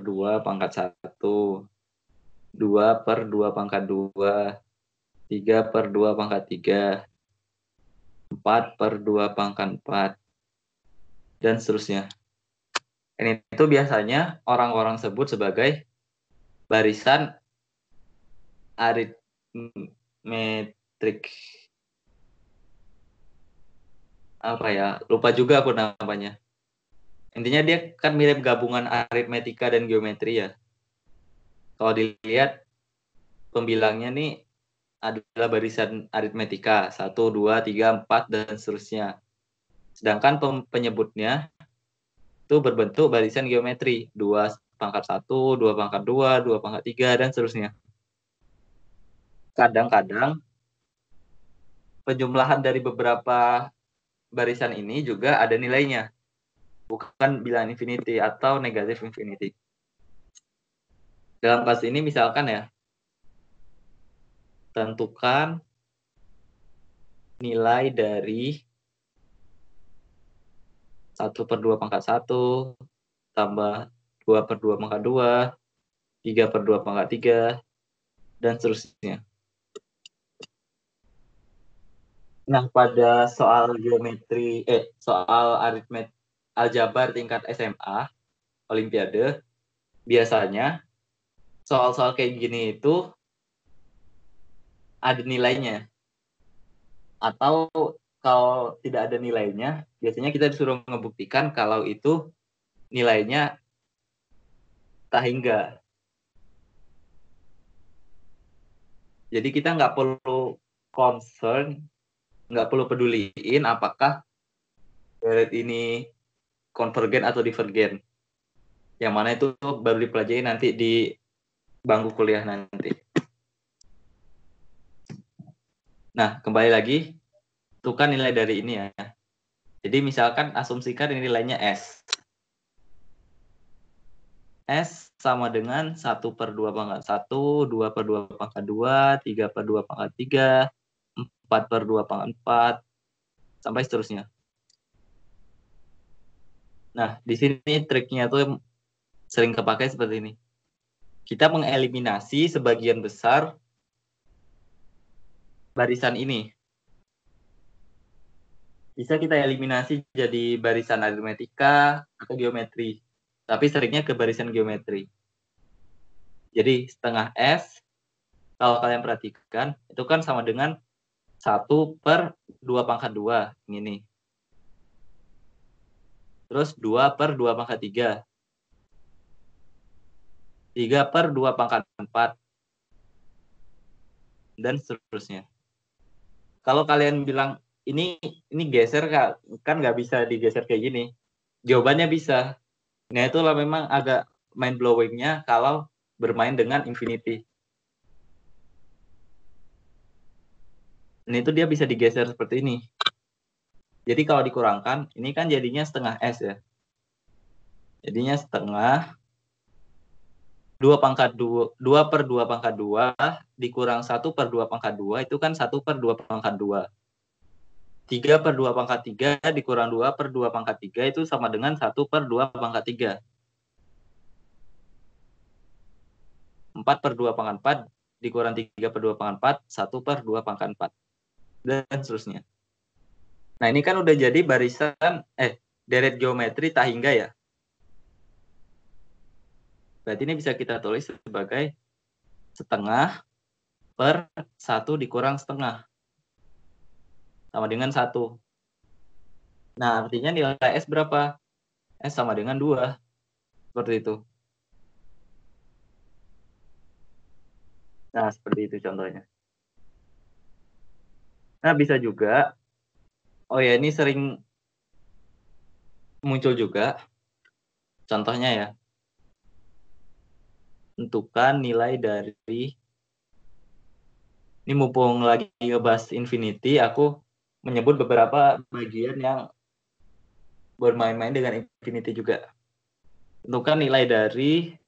dua pangkat satu, dua per dua pangkat dua, tiga per dua pangkat tiga, 4 per 2 pangkat 4, dan seterusnya. Ini itu biasanya orang-orang sebut sebagai barisan aritmetik. Apa ya? Lupa juga aku namanya. Intinya dia kan mirip gabungan aritmetika dan geometri ya. Kalau dilihat pembilangnya nih adalah barisan aritmetika, 1, 2, 3, 4, dan seterusnya. Sedangkan penyebutnya itu berbentuk barisan geometri, 2 pangkat 1, 2 pangkat 2, 2 pangkat 3, dan seterusnya. Kadang-kadang penjumlahan dari beberapa barisan ini juga ada nilainya. Bukan bilangan infinity atau negatif infinity. Dalam kasus ini misalkan ya, tentukan nilai dari 1 per 2 pangkat 1, tambah 2 per 2 pangkat 2, 3 per 2 pangkat 3, dan seterusnya. Nah, pada soal geometri, eh, soal aritmet, aljabar tingkat SMA, Olimpiade, biasanya soal-soal kayak gini itu ada nilainya. Atau kalau tidak ada nilainya, biasanya kita disuruh membuktikan kalau itu nilainya tak hingga. Jadi kita nggak perlu concern, nggak perlu peduliin apakah deret ini konvergen atau divergen. Yang mana itu baru dipelajari nanti di bangku kuliah nanti. Nah, kembali lagi, itu kan nilai dari ini ya. Jadi misalkan asumsikan ini nilainya S. S sama dengan 1 per 2 pangkat 1, 2 per 2 pangkat 2, 3 per 2 pangkat 3, 4 per 2 pangkat 4, sampai seterusnya. Nah, di sini triknya tuh sering kepakai seperti ini. Kita mengeliminasi sebagian besar barisan ini. Bisa kita eliminasi jadi barisan aritmetika atau geometri. Tapi seringnya ke barisan geometri. Jadi setengah S, kalau kalian perhatikan, itu kan sama dengan 1 per 2 pangkat 2. Ini. Terus 2 per 2 pangkat 3. 3 per 2 pangkat 4. Dan seterusnya. Kalau kalian bilang, ini ini geser kan nggak bisa digeser kayak gini. Jawabannya bisa. Nah itulah memang agak mind blowingnya kalau bermain dengan infinity. Nah itu dia bisa digeser seperti ini. Jadi kalau dikurangkan, ini kan jadinya setengah S ya. Jadinya setengah 2 pangkat 2, 2 per 2 pangkat 2 dikurang 1 per 2 pangkat 2 itu kan 1 per 2 pangkat 2. 3 per 2 pangkat 3 dikurang 2 per 2 pangkat 3 itu sama dengan 1 per 2 pangkat 3. 4 per 2 pangkat 4 dikurang 3 per 2 pangkat 4, 1 per 2 pangkat 4. Dan seterusnya. Nah, ini kan udah jadi barisan eh deret geometri tak hingga ya. Berarti ini bisa kita tulis sebagai setengah per satu dikurang setengah. Sama dengan satu. Nah, artinya nilai S berapa? S sama dengan dua. Seperti itu. Nah, seperti itu contohnya. Nah, bisa juga Oh ya, ini sering muncul juga. Contohnya ya. Tentukan nilai dari ini mumpung lagi ngebahas infinity, aku menyebut beberapa bagian yang bermain-main dengan infinity juga. Tentukan nilai dari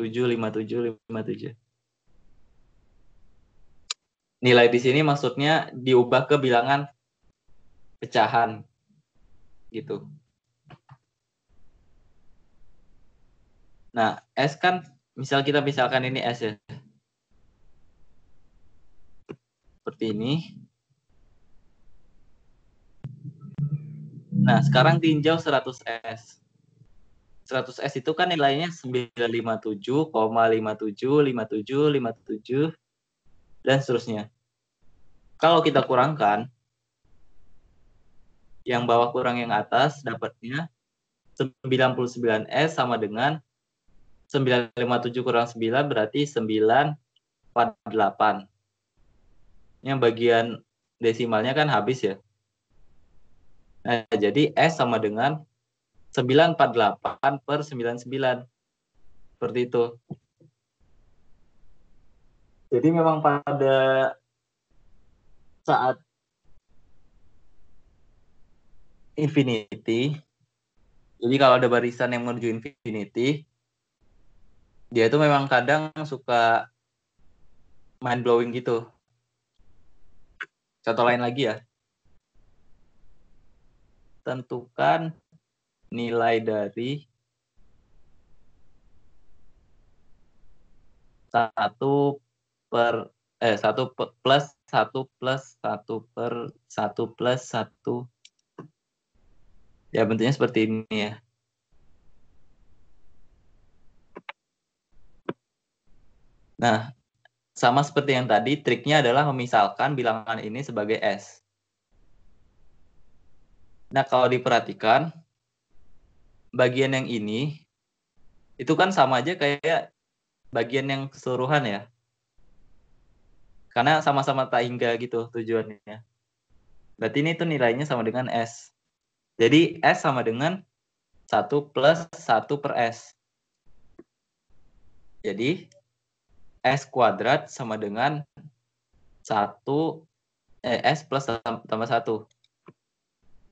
7, 57, 57. Nilai di sini maksudnya diubah ke bilangan pecahan. Gitu. Nah, S kan, misal kita misalkan ini S ya. Seperti ini. Nah, sekarang tinjau 100S. 100S itu kan nilainya 957,575757 dan seterusnya. Kalau kita kurangkan, yang bawah kurang yang atas dapatnya 99S sama dengan 957 kurang 9 berarti 948. Yang bagian desimalnya kan habis ya. Nah, jadi S sama dengan 948 per 99. Seperti itu. Jadi memang pada saat infinity, jadi kalau ada barisan yang menuju infinity, dia itu memang kadang suka mind blowing gitu. Contoh lain lagi ya. Tentukan nilai dari satu per eh satu plus satu plus satu per satu plus satu. Ya bentuknya seperti ini ya. Nah sama seperti yang tadi triknya adalah memisalkan bilangan ini sebagai S. Nah kalau diperhatikan bagian yang ini itu kan sama aja kayak bagian yang keseluruhan ya karena sama-sama tak hingga gitu tujuannya. Berarti ini tuh nilainya sama dengan S. Jadi S sama dengan 1 plus 1 per S. Jadi S kuadrat sama dengan 1 eh, S plus tambah 1.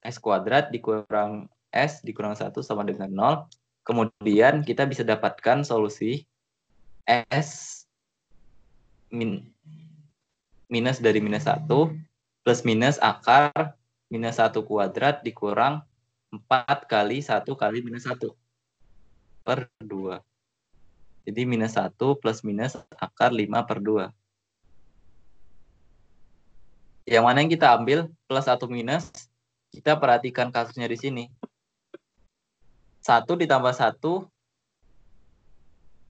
S kuadrat dikurang S dikurang 1 sama dengan 0. Kemudian kita bisa dapatkan solusi S min, minus dari minus 1 plus minus akar minus 1 kuadrat dikurang 4 kali 1 kali minus 1 per 2. Jadi minus 1 plus minus akar 5 per 2. Yang mana yang kita ambil plus atau minus, kita perhatikan kasusnya di sini. 1 ditambah 1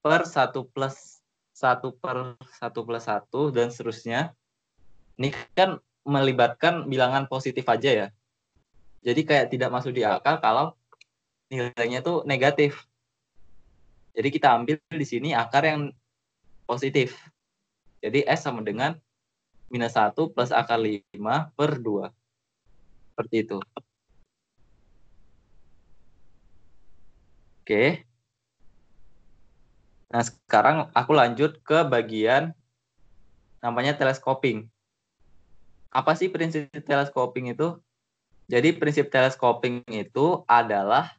per 1 plus 1 per 1 plus 1 dan seterusnya. Ini kan melibatkan bilangan positif aja ya. Jadi kayak tidak masuk di akal kalau nilainya tuh negatif. Jadi kita ambil di sini akar yang positif. Jadi S sama dengan minus 1 plus akar 5 per 2. Seperti itu. Oke. Nah, sekarang aku lanjut ke bagian namanya telescoping. Apa sih prinsip telescoping itu? Jadi prinsip telescoping itu adalah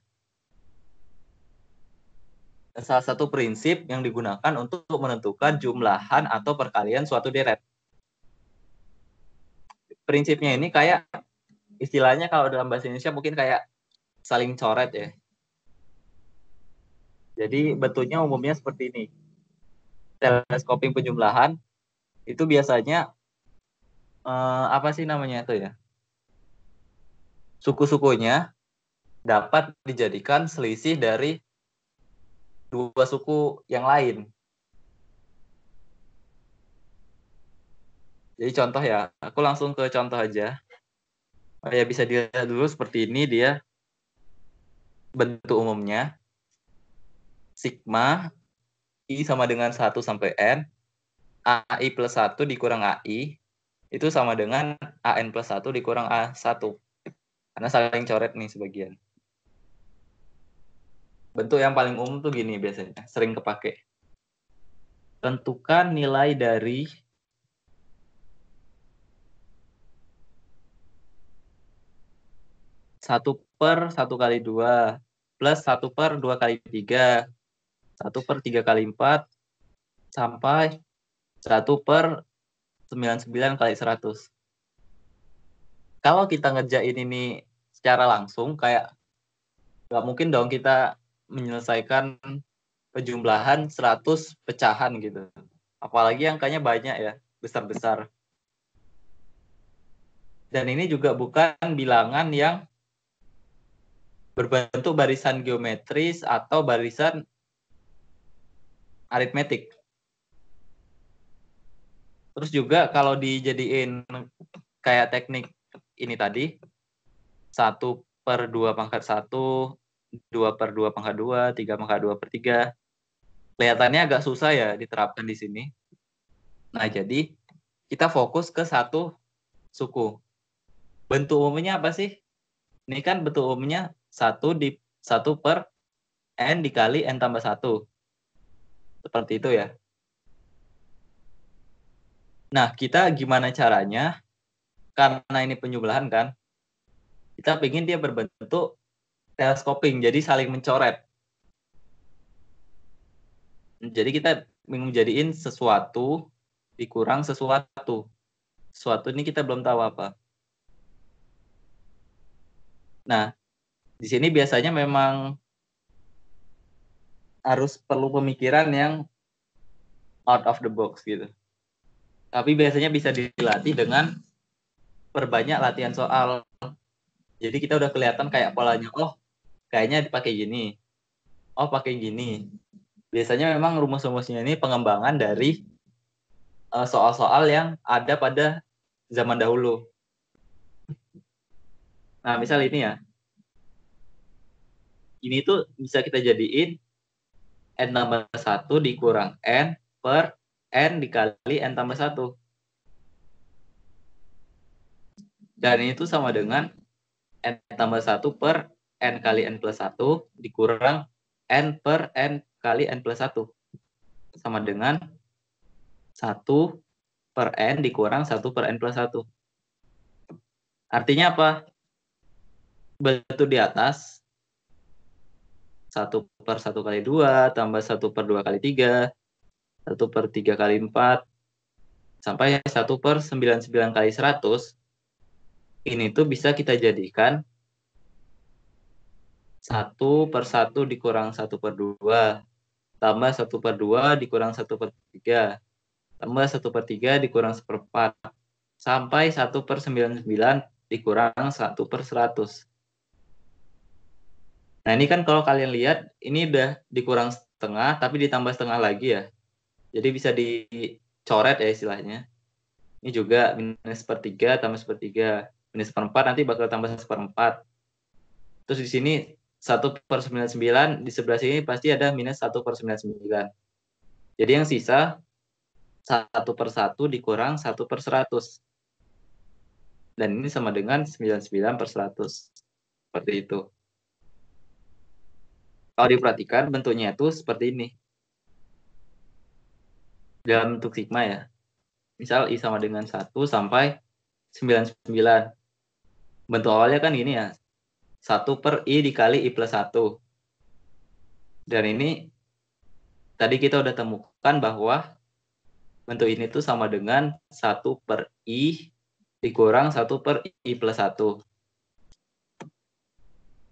salah satu prinsip yang digunakan untuk menentukan jumlahan atau perkalian suatu deret. Prinsipnya ini kayak istilahnya kalau dalam bahasa Indonesia mungkin kayak saling coret ya. Jadi bentuknya umumnya seperti ini. Teleskoping penjumlahan itu biasanya eh, apa sih namanya itu ya? Suku-sukunya dapat dijadikan selisih dari dua suku yang lain. Jadi contoh ya, aku langsung ke contoh aja. Oh ya bisa dilihat dulu seperti ini dia bentuk umumnya sigma I sama dengan 1 sampai N, AI plus 1 dikurang AI, itu sama dengan AN plus 1 dikurang A1. Karena saling coret nih sebagian. Bentuk yang paling umum tuh gini biasanya, sering kepake. Tentukan nilai dari satu per satu kali dua plus satu per dua kali tiga 1 per 3 kali 4 sampai 1 per 99 kali 100. Kalau kita ngerjain ini secara langsung, kayak nggak mungkin dong kita menyelesaikan penjumlahan 100 pecahan gitu. Apalagi angkanya banyak ya, besar-besar. Dan ini juga bukan bilangan yang berbentuk barisan geometris atau barisan aritmetik. Terus juga kalau dijadiin kayak teknik ini tadi, 1 per 2 pangkat 1, 2 per 2 pangkat 2, 3 pangkat 2 per 3. Kelihatannya agak susah ya diterapkan di sini. Nah, jadi kita fokus ke satu suku. Bentuk umumnya apa sih? Ini kan bentuk umumnya 1 di 1 per n dikali n tambah 1. Seperti itu ya. Nah, kita gimana caranya? Karena ini penjumlahan kan, kita ingin dia berbentuk telescoping, jadi saling mencoret. Jadi kita ingin menjadiin sesuatu dikurang sesuatu. Sesuatu ini kita belum tahu apa. Nah, di sini biasanya memang harus perlu pemikiran yang out of the box gitu. Tapi biasanya bisa dilatih dengan perbanyak latihan soal. Jadi kita udah kelihatan kayak polanya, oh kayaknya dipakai gini, oh pakai gini. Biasanya memang rumus-rumusnya ini pengembangan dari eh, soal-soal uh, yang ada pada zaman dahulu. Nah, misal ini ya. Ini tuh bisa kita jadiin n tambah 1 dikurang n per n dikali n tambah 1. Dan itu sama dengan n tambah 1 per n kali n plus 1 dikurang n per n kali n plus 1. Sama dengan 1 per n dikurang 1 per n plus 1. Artinya apa? Bentuk di atas 1 per 1 kali 2, tambah 1 per 2 kali 3, 1 per 3 kali 4, sampai 1 per 99 kali 100, ini tuh bisa kita jadikan 1 per 1 dikurang 1 per 2, tambah 1 per 2 dikurang 1 per 3, tambah 1 per 3 dikurang 1 per 4, sampai 1 per 99 dikurang 1 per 100. Nah ini kan kalau kalian lihat, ini udah dikurang setengah, tapi ditambah setengah lagi ya. Jadi bisa dicoret ya istilahnya. Ini juga minus sepertiga tambah sepertiga. Minus seperempat nanti bakal tambah seperempat. Terus di sini 1 per 99, di sebelah sini pasti ada minus 1 per 99. Jadi yang sisa 1 per 1 dikurang 1 per 100. Dan ini sama dengan 99 per 100. Seperti itu. Kalau diperhatikan bentuknya itu seperti ini. Dalam bentuk sigma ya. Misal I sama dengan 1 sampai 99. Bentuk awalnya kan ini ya. 1 per I dikali I plus 1. Dan ini tadi kita udah temukan bahwa bentuk ini tuh sama dengan 1 per I dikurang 1 per I plus 1.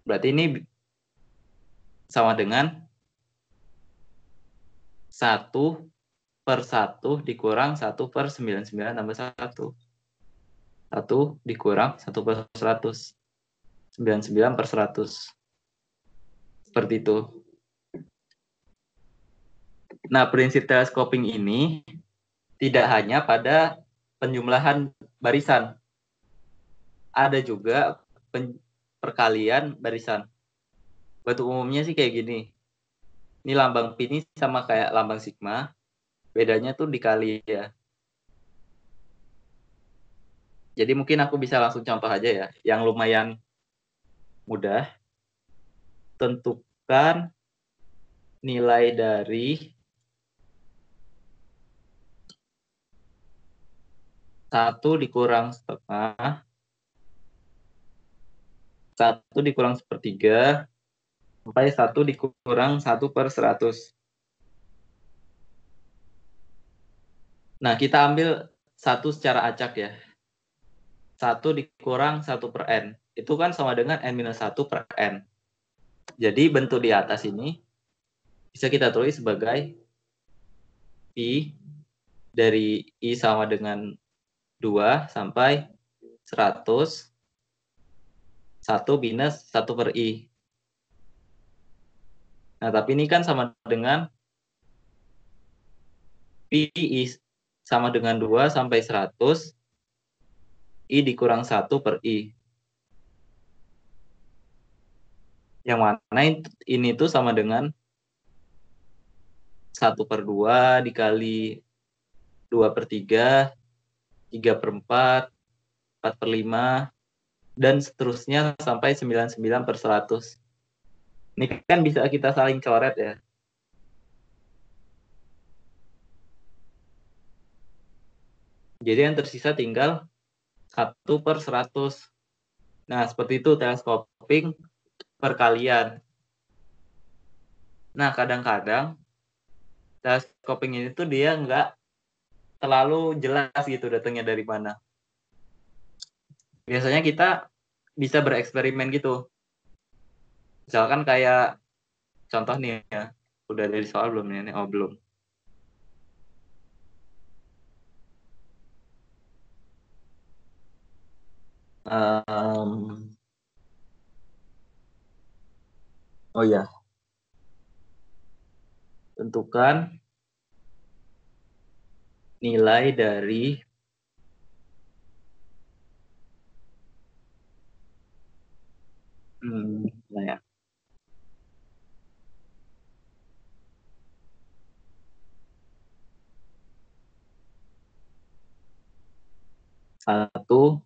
Berarti ini sama dengan 1 per 1 dikurang 1 per 99 tambah 1. 1 dikurang 1 per 100. 99 per 100. Seperti itu. Nah, prinsip telescoping ini tidak hanya pada penjumlahan barisan. Ada juga perkalian barisan bentuk umumnya sih kayak gini. Ini lambang pi ini sama kayak lambang sigma. Bedanya tuh dikali ya. Jadi mungkin aku bisa langsung contoh aja ya, yang lumayan mudah. Tentukan nilai dari satu dikurang setengah, satu dikurang sepertiga, sampai 1 dikurang 1 per 100. Nah, kita ambil satu secara acak ya. 1 dikurang 1 per N. Itu kan sama dengan N minus 1 per N. Jadi bentuk di atas ini bisa kita tulis sebagai I dari I sama dengan 2 sampai 100 1 minus 1 per I. Nah, tapi ini kan sama dengan Pi sama dengan 2 sampai 100, I dikurang 1 per I. Yang mana ini tuh sama dengan 1 per 2 dikali 2 per 3, 3 per 4, 4 per 5, dan seterusnya sampai 99 per 100. Ini kan bisa kita saling coret ya. Jadi yang tersisa tinggal 1 per 100. Nah, seperti itu telescoping perkalian. Nah, kadang-kadang telescoping ini tuh dia nggak terlalu jelas gitu datangnya dari mana. Biasanya kita bisa bereksperimen gitu misalkan kayak contoh nih ya udah dari soal belum nih oh belum. Um, oh ya tentukan nilai dari hmm, nah ya satu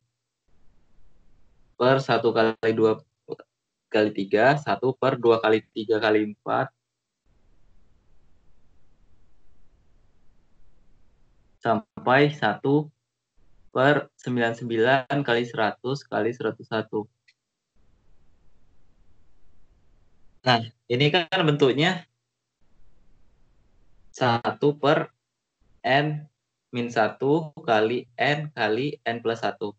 per satu kali dua kali tiga, satu per dua kali tiga kali empat, sampai satu per sembilan sembilan kali seratus kali seratus satu. Nah, ini kan bentuknya satu per N min 1 kali N kali N plus 1.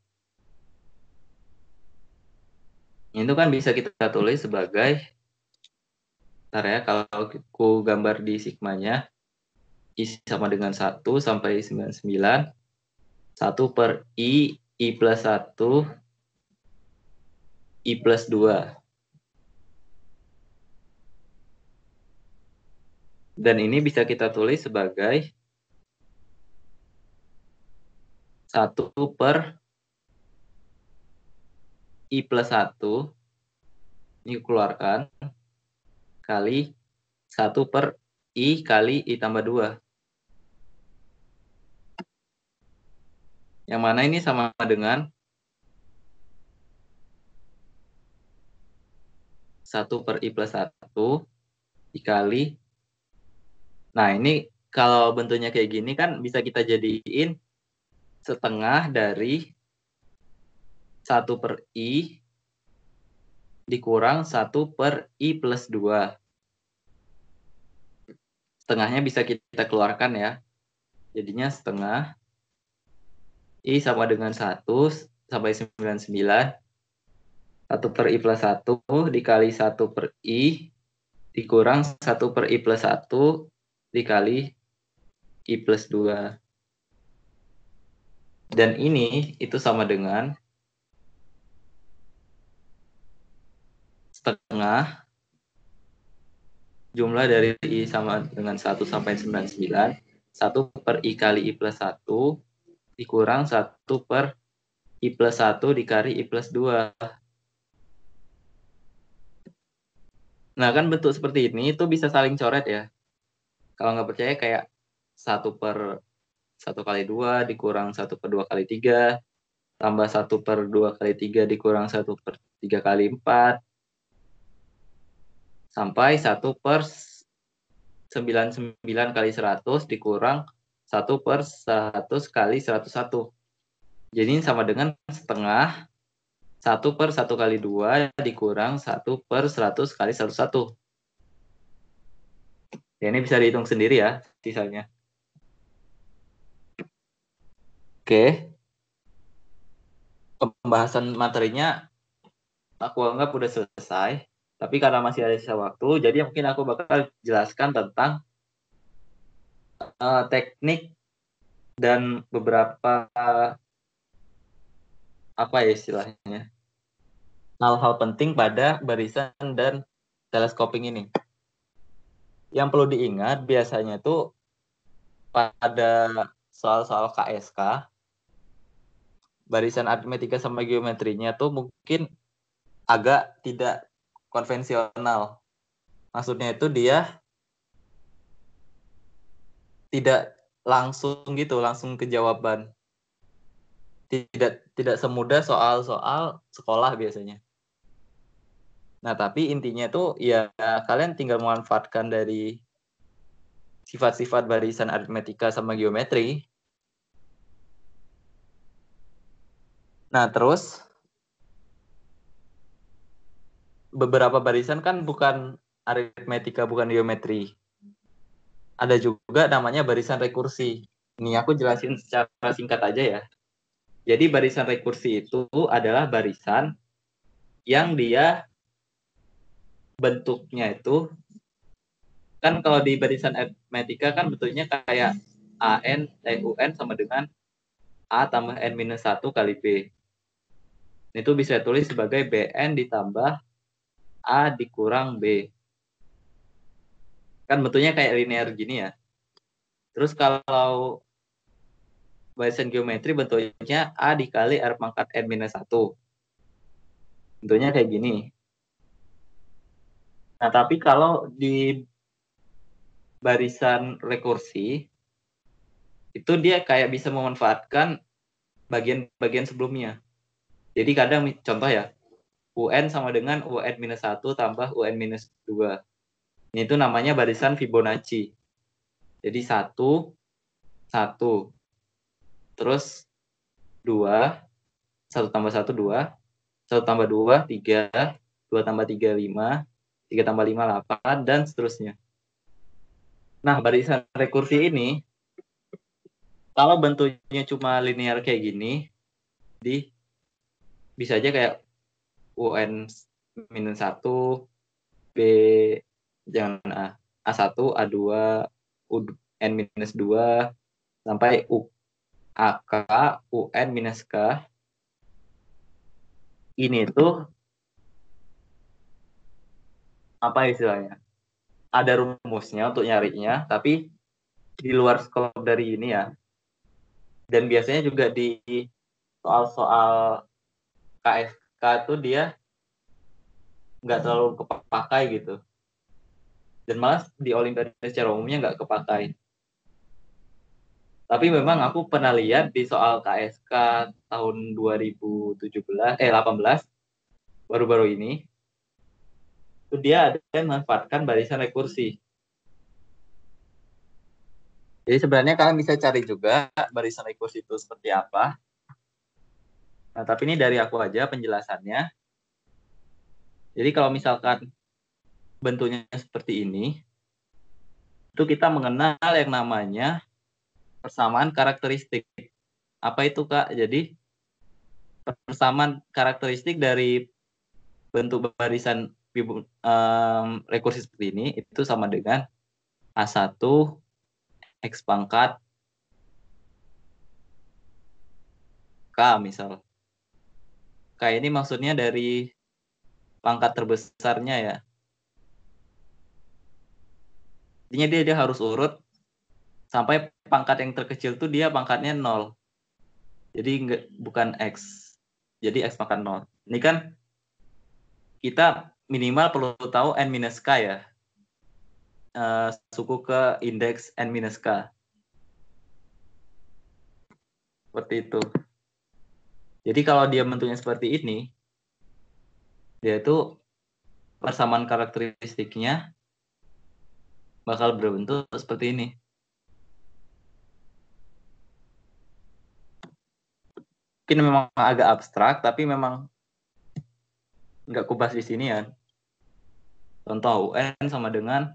Itu kan bisa kita tulis sebagai, ntar ya, kalau aku gambar di sigmanya, I sama dengan 1 sampai 99, 1 per I, I plus 1, I plus 2. Dan ini bisa kita tulis sebagai 1 per I plus 1 ini keluarkan kali 1 per I kali I tambah 2. Yang mana ini sama dengan 1 per I plus 1 dikali. Nah, ini kalau bentuknya kayak gini kan bisa kita jadiin setengah dari 1 per I dikurang 1 per I plus 2. Setengahnya bisa kita keluarkan ya. Jadinya setengah I sama dengan 1 sampai 99 1 per I plus 1 dikali 1 per I dikurang 1 per I plus 1 dikali I plus 2. Dan ini itu sama dengan setengah jumlah dari I sama dengan 1 sampai 99. 1 per I kali I plus 1 dikurang 1 per I plus 1 dikali I plus 2. Nah, kan bentuk seperti ini itu bisa saling coret ya. Kalau nggak percaya kayak 1 per 1 kali 2 dikurang 1 per 2 kali 3, tambah 1 per 2 kali 3 dikurang 1 per 3 kali 4, sampai 1 per 99 kali 100 dikurang 1 per 100 kali 101. Jadi ini sama dengan setengah 1 per 1 kali 2 dikurang 1 per 100 kali 101. Ya, ini bisa dihitung sendiri ya sisanya. Oke. Pembahasan materinya aku anggap udah selesai. Tapi karena masih ada sisa waktu, jadi mungkin aku bakal jelaskan tentang uh, teknik dan beberapa uh, apa ya istilahnya hal-hal penting pada barisan dan teleskoping ini. Yang perlu diingat biasanya itu pada soal-soal KSK barisan aritmetika sama geometrinya tuh mungkin agak tidak konvensional. Maksudnya itu dia tidak langsung gitu, langsung ke jawaban. Tidak tidak semudah soal-soal sekolah biasanya. Nah, tapi intinya tuh ya kalian tinggal memanfaatkan dari sifat-sifat barisan aritmetika sama geometri. Nah, terus beberapa barisan kan bukan aritmetika, bukan geometri. Ada juga namanya barisan rekursi. Ini aku jelasin secara singkat aja ya. Jadi barisan rekursi itu adalah barisan yang dia bentuknya itu kan kalau di barisan aritmetika kan bentuknya kayak AN UN sama dengan A tambah N minus 1 kali B. Itu bisa tulis sebagai BN ditambah A dikurang B. Kan bentuknya kayak linear gini ya. Terus kalau barisan geometri bentuknya A dikali R pangkat N minus 1. Bentuknya kayak gini. Nah, tapi kalau di barisan rekursi itu dia kayak bisa memanfaatkan bagian-bagian sebelumnya. Jadi kadang contoh ya, UN sama dengan UN minus 1 tambah UN minus 2. Ini itu namanya barisan Fibonacci. Jadi 1, 1. Terus 2, 1 tambah 1, 2. 1 tambah 2, 3. 2 tambah 3, 5. 3 tambah 5, 8, dan seterusnya. Nah, barisan rekursi ini kalau bentuknya cuma linear kayak gini, di bisa aja kayak UN minus 1, B jangan A, A1, A2, U, N minus 2, sampai U, AK, UN minus K. Ini tuh apa istilahnya? Ada rumusnya untuk nyarinya, tapi di luar skop dari ini ya. Dan biasanya juga di soal-soal KSK tuh dia nggak terlalu kepakai gitu. Dan malah di Olimpiade secara umumnya nggak kepakai. Tapi memang aku pernah lihat di soal KSK tahun 2017 eh 18 baru-baru ini itu dia ada yang memanfaatkan barisan rekursi. Jadi sebenarnya kalian bisa cari juga barisan rekursi itu seperti apa. Nah, tapi ini dari aku aja penjelasannya. Jadi kalau misalkan bentuknya seperti ini, itu kita mengenal yang namanya persamaan karakteristik. Apa itu, Kak? Jadi persamaan karakteristik dari bentuk barisan um, rekursi seperti ini itu sama dengan A1 X pangkat K misal. K ini maksudnya dari pangkat terbesarnya ya. Intinya dia, dia harus urut sampai pangkat yang terkecil tuh dia pangkatnya 0. Jadi enggak, bukan X. Jadi X pangkat 0. Ini kan kita minimal perlu tahu n minus k ya. Uh, suku ke indeks n minus k. Seperti itu. Jadi kalau dia bentuknya seperti ini, dia itu persamaan karakteristiknya bakal berbentuk seperti ini. Mungkin memang agak abstrak, tapi memang nggak kubahas di sini ya. Contoh UN sama dengan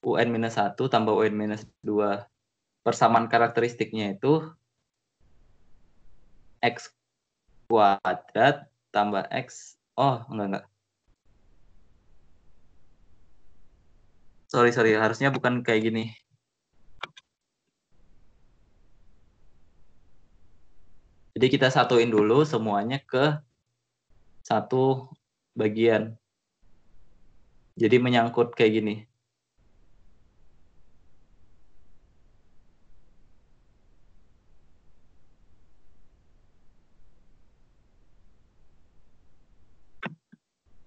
UN minus 1 tambah UN minus 2. Persamaan karakteristiknya itu X kuadrat tambah X. Oh, enggak, enggak. Sorry, sorry. Harusnya bukan kayak gini. Jadi kita satuin dulu semuanya ke satu bagian. Jadi menyangkut kayak gini.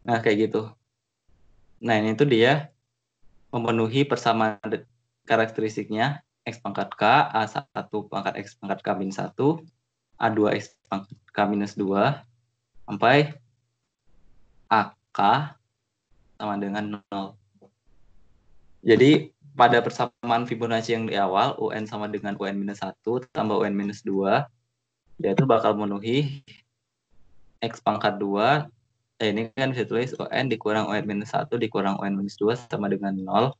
Nah, kayak gitu. Nah, ini tuh dia memenuhi persamaan karakteristiknya X pangkat K, A1 pangkat X pangkat K min 1, A2 X pangkat K minus 2, sampai AK sama dengan 0. Jadi pada persamaan Fibonacci yang di awal, UN sama dengan UN minus 1 tambah UN minus 2, dia itu bakal memenuhi X pangkat 2, eh, ini kan bisa tulis UN dikurang UN minus 1 dikurang UN minus 2 sama dengan 0.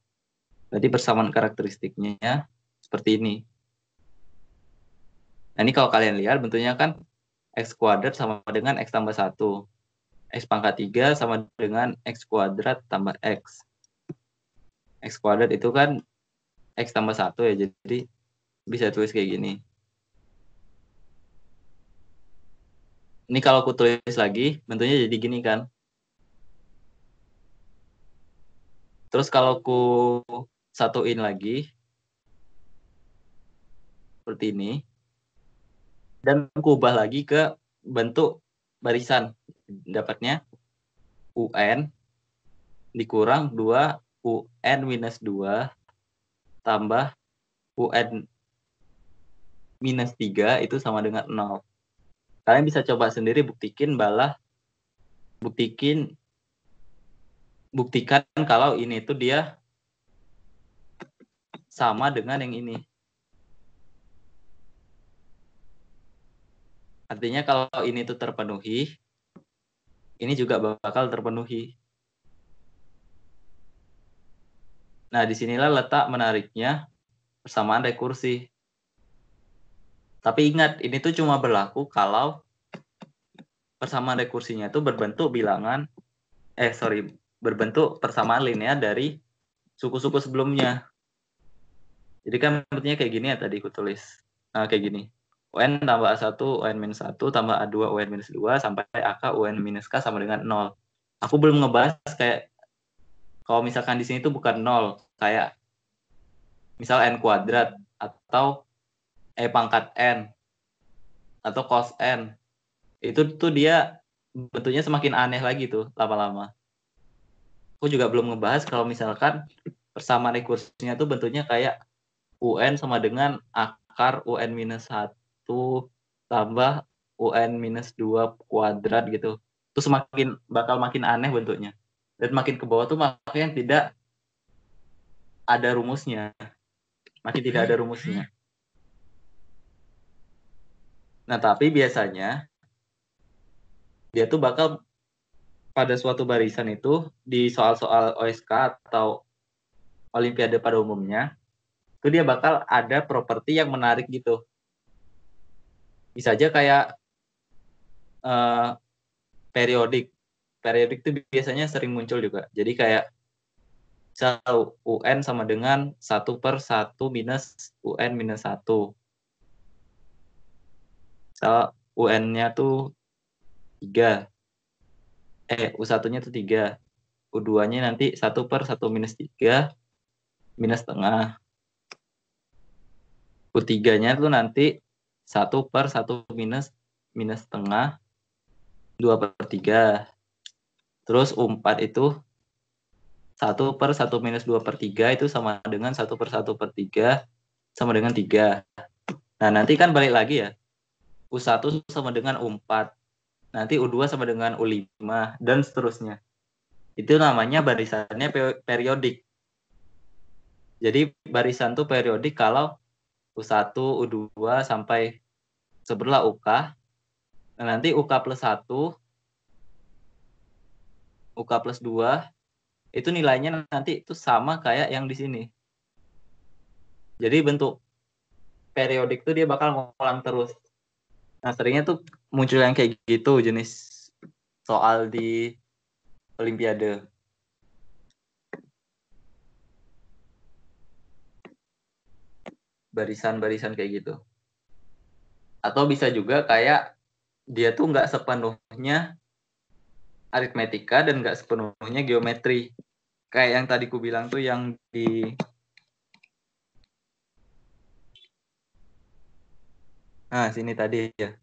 Berarti persamaan karakteristiknya seperti ini. Nah ini kalau kalian lihat bentuknya kan X kuadrat sama dengan X tambah 1. X pangkat 3 sama dengan X kuadrat tambah X. X kuadrat itu kan X tambah 1 ya, jadi bisa tulis kayak gini. Ini kalau aku tulis lagi, bentuknya jadi gini kan. Terus kalau aku satuin lagi, seperti ini. Dan aku ubah lagi ke bentuk barisan dapatnya UN dikurang 2 UN minus 2 tambah UN minus 3 itu sama dengan 0. Kalian bisa coba sendiri buktikin balah buktikin buktikan kalau ini itu dia sama dengan yang ini. Artinya kalau ini itu terpenuhi, ini juga bakal terpenuhi. Nah, di sinilah letak menariknya persamaan rekursi. Tapi ingat, ini tuh cuma berlaku kalau persamaan rekursinya itu berbentuk bilangan, eh sorry, berbentuk persamaan linear dari suku-suku sebelumnya. Jadi kan bentuknya kayak gini ya tadi aku tulis. Nah, kayak gini. UN tambah A1, UN minus 1, tambah A2, UN minus 2, sampai AK, UN minus K sama dengan 0. Aku belum ngebahas kayak, kalau misalkan di sini tuh bukan 0, kayak misal N kuadrat, atau E pangkat N, atau cos N. Itu tuh dia bentuknya semakin aneh lagi tuh lama-lama. Aku juga belum ngebahas kalau misalkan persamaan rekursinya tuh bentuknya kayak UN sama dengan akar UN minus 1 tambah UN minus 2 kuadrat gitu. Itu semakin bakal makin aneh bentuknya. Dan makin ke bawah tuh makin tidak ada rumusnya. Makin tidak ada rumusnya. Nah, tapi biasanya dia tuh bakal pada suatu barisan itu di soal-soal OSK atau Olimpiade pada umumnya itu dia bakal ada properti yang menarik gitu. Bisa aja kayak uh, periodik. Periodik itu biasanya sering muncul juga. Jadi kayak misal UN sama dengan satu per satu minus UN minus satu misal UN-nya tuh tiga. Eh U1-nya tuh tiga. U2-nya nanti satu per satu minus tiga minus setengah. U3-nya tuh nanti satu per satu minus minus setengah dua per tiga. Terus empat itu satu per satu minus dua per tiga itu sama dengan satu per satu per tiga sama dengan tiga. Nah nanti kan balik lagi ya U1 sama dengan U4 nanti U2 sama dengan U5 dan seterusnya itu namanya barisannya periodik jadi barisan tuh periodik kalau U1, U2 sampai sebelah UK. Nah, nanti UK plus 1, UK plus 2, itu nilainya nanti itu sama kayak yang di sini. Jadi bentuk periodik itu dia bakal ngulang terus. Nah, seringnya tuh muncul yang kayak gitu jenis soal di Olimpiade. barisan-barisan kayak gitu. Atau bisa juga kayak dia tuh nggak sepenuhnya aritmetika dan nggak sepenuhnya geometri. Kayak yang tadi ku bilang tuh yang di Nah, sini tadi ya.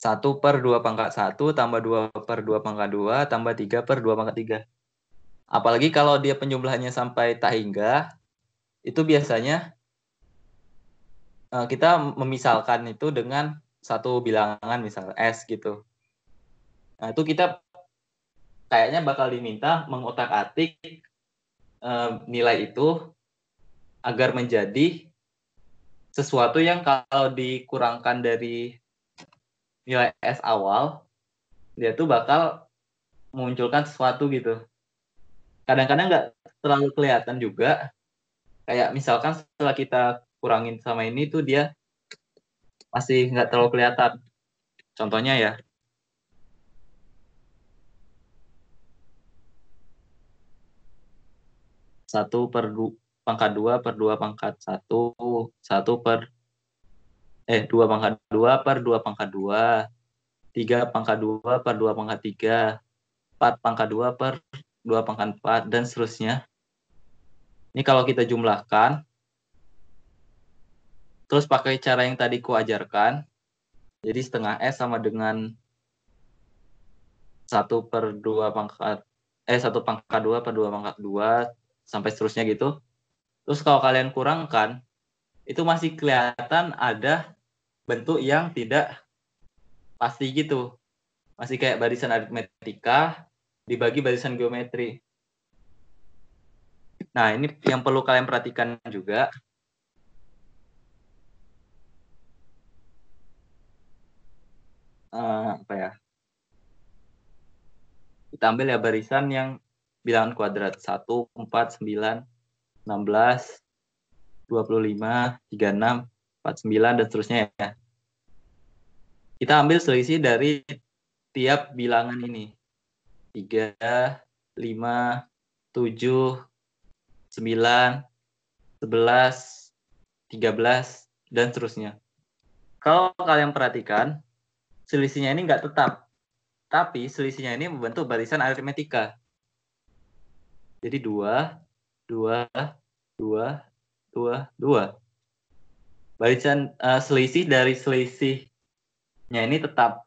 1 per 2 pangkat 1 tambah 2 per 2 pangkat 2 tambah 3 per 2 pangkat 3. Apalagi kalau dia penjumlahannya sampai tak hingga, itu biasanya uh, kita memisalkan itu dengan satu bilangan misal S gitu. Nah, itu kita kayaknya bakal diminta mengotak-atik uh, nilai itu agar menjadi sesuatu yang kalau dikurangkan dari nilai S awal, dia tuh bakal memunculkan sesuatu gitu. Kadang-kadang nggak terlalu kelihatan juga. Kayak misalkan setelah kita kurangin sama ini tuh dia masih nggak terlalu kelihatan. Contohnya ya. Satu per du, pangkat dua per dua pangkat satu, satu per eh dua pangkat dua per dua pangkat dua, tiga pangkat dua per dua pangkat tiga, empat pangkat dua per dua pangkat empat dan seterusnya. Ini kalau kita jumlahkan Terus pakai cara yang tadi ku ajarkan. Jadi setengah S sama dengan satu per dua pangkat eh satu pangkat dua per dua pangkat dua sampai seterusnya gitu. Terus kalau kalian kurangkan itu masih kelihatan ada bentuk yang tidak pasti gitu. Masih kayak barisan aritmetika dibagi barisan geometri. Nah, ini yang perlu kalian perhatikan juga uh, apa ya kita ambil ya barisan yang bilangan kuadrat 1, 4, 9, 16, 25, 36, 49, dan seterusnya ya. kita ambil selisih dari tiap bilangan ini. 3, 5, 7, 9, 11, 13, dan seterusnya. Kalau kalian perhatikan, selisihnya ini nggak tetap. Tapi selisihnya ini membentuk barisan aritmetika. Jadi 2, 2, 2, 2, 2. Barisan uh, selisih dari selisih nya ini tetap.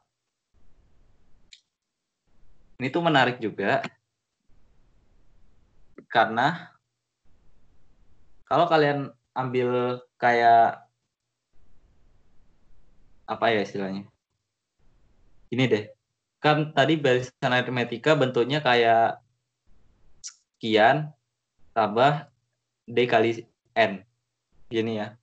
Ini tuh menarik juga. Karena kalau kalian ambil kayak apa ya istilahnya? Ini deh. Kan tadi barisan aritmetika bentuknya kayak sekian tambah d kali n gini ya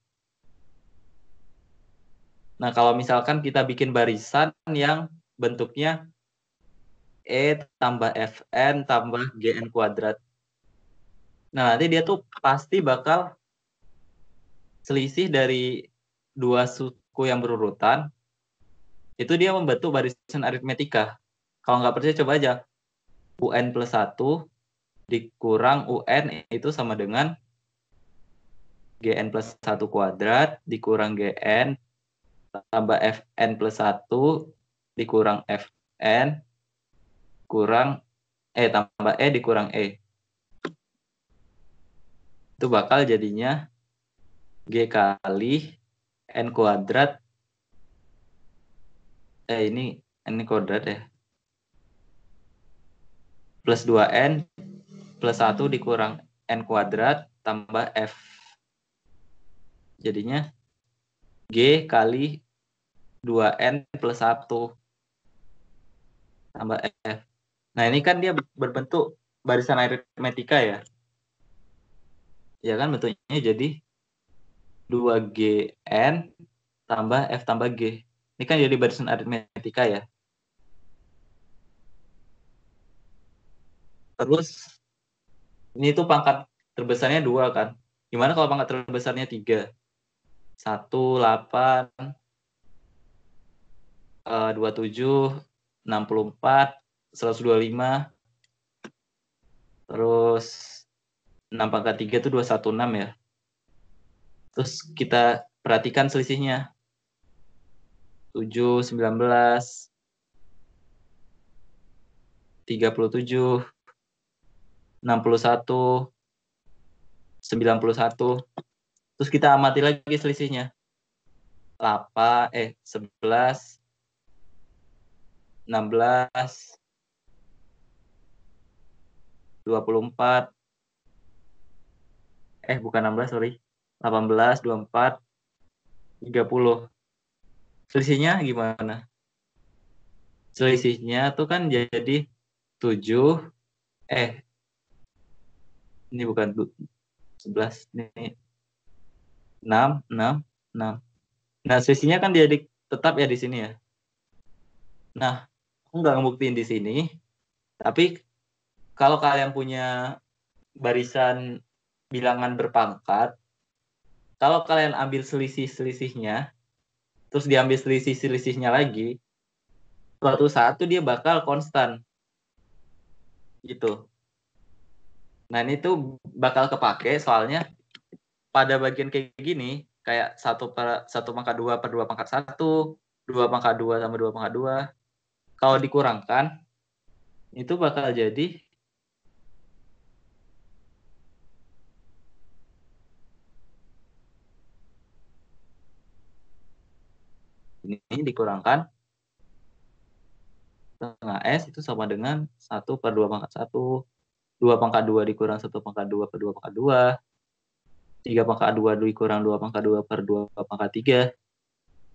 Nah, kalau misalkan kita bikin barisan yang bentuknya E tambah Fn tambah Gn kuadrat. Nah, nanti dia tuh pasti bakal selisih dari dua suku yang berurutan. Itu dia membentuk barisan aritmetika. Kalau nggak percaya coba aja. UN plus 1 dikurang UN itu sama dengan GN plus 1 kuadrat dikurang GN tambah fn plus 1 dikurang fn kurang e tambah e dikurang e. Itu bakal jadinya g kali n kuadrat eh ini n kuadrat ya. Plus 2n plus 1 dikurang n kuadrat tambah f. Jadinya G kali 2N plus 1 tambah F. Nah, ini kan dia berbentuk barisan aritmetika ya. Ya kan bentuknya jadi 2GN tambah F tambah G. Ini kan jadi barisan aritmetika ya. Terus ini tuh pangkat terbesarnya dua kan. Gimana kalau pangkat terbesarnya tiga? satu delapan eh, dua tujuh enam puluh empat seratus dua lima terus enam pangkat tiga itu dua satu enam ya terus kita perhatikan selisihnya tujuh sembilan belas tiga puluh tujuh enam puluh satu sembilan puluh satu Terus kita amati lagi selisihnya. 8, eh 11, 16, 24, eh bukan 16 sorry, 18, 24, 30. Selisihnya gimana? Selisihnya tuh kan jadi 7, eh ini bukan 11, ini 6, 6, 6. Nah, sisinya kan dia di, tetap ya di sini ya. Nah, aku nggak ngebuktiin di sini, tapi kalau kalian punya barisan bilangan berpangkat, kalau kalian ambil selisih-selisihnya, terus diambil selisih-selisihnya lagi, suatu saat tuh dia bakal konstan. Gitu. Nah, ini tuh bakal kepake soalnya pada bagian kayak gini kayak satu per satu pangkat dua per dua pangkat satu dua pangkat dua sama dua pangkat dua. Kalau dikurangkan itu bakal jadi ini dikurangkan setengah S itu sama dengan satu per dua pangkat satu dua pangkat dua dikurang satu pangkat dua per dua pangkat dua 3 pangkat 2 dikurang 2 pangkat 2 per 2 pangkat 3.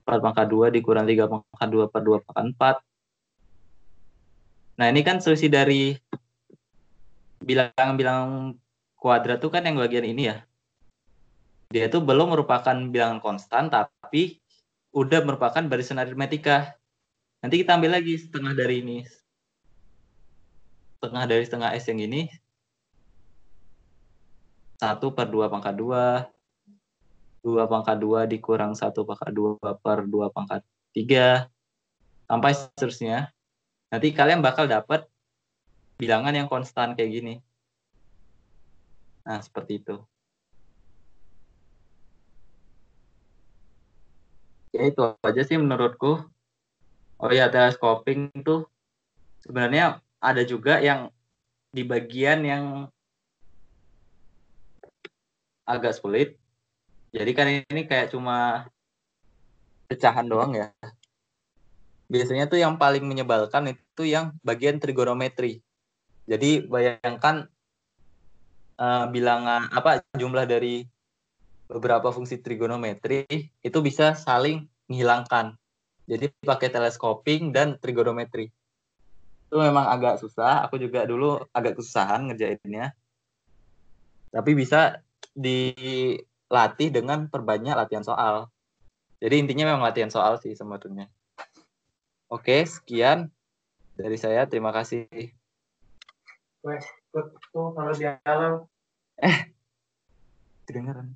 4 pangkat 2 dikurang 3 pangkat 2 per 2 pangkat 4. Nah, ini kan selisih dari bilangan-bilangan kuadrat itu kan yang bagian ini ya. Dia itu belum merupakan bilangan konstan, tapi udah merupakan barisan aritmetika. Nanti kita ambil lagi setengah dari ini. Setengah dari setengah S yang ini, 1 per 2 pangkat 2. 2 pangkat 2 dikurang 1 pangkat 2 per 2 pangkat 3. sampai seterusnya. Nanti kalian bakal dapat bilangan yang konstan kayak gini. Nah, seperti itu. Ya itu aja sih menurutku. Oh ya, telescoping itu sebenarnya ada juga yang di bagian yang agak sulit. Jadi kan ini kayak cuma pecahan doang ya. Biasanya tuh yang paling menyebalkan itu yang bagian trigonometri. Jadi bayangkan uh, bilangan apa jumlah dari beberapa fungsi trigonometri itu bisa saling menghilangkan. Jadi pakai teleskoping dan trigonometri. Itu memang agak susah. Aku juga dulu agak kesusahan ngerjainnya. Tapi bisa dilatih dengan perbanyak latihan soal. Jadi intinya memang latihan soal sih sebetulnya. Oke, sekian dari saya. Terima kasih. Wes, tuh kalau. Eh, kedengeran.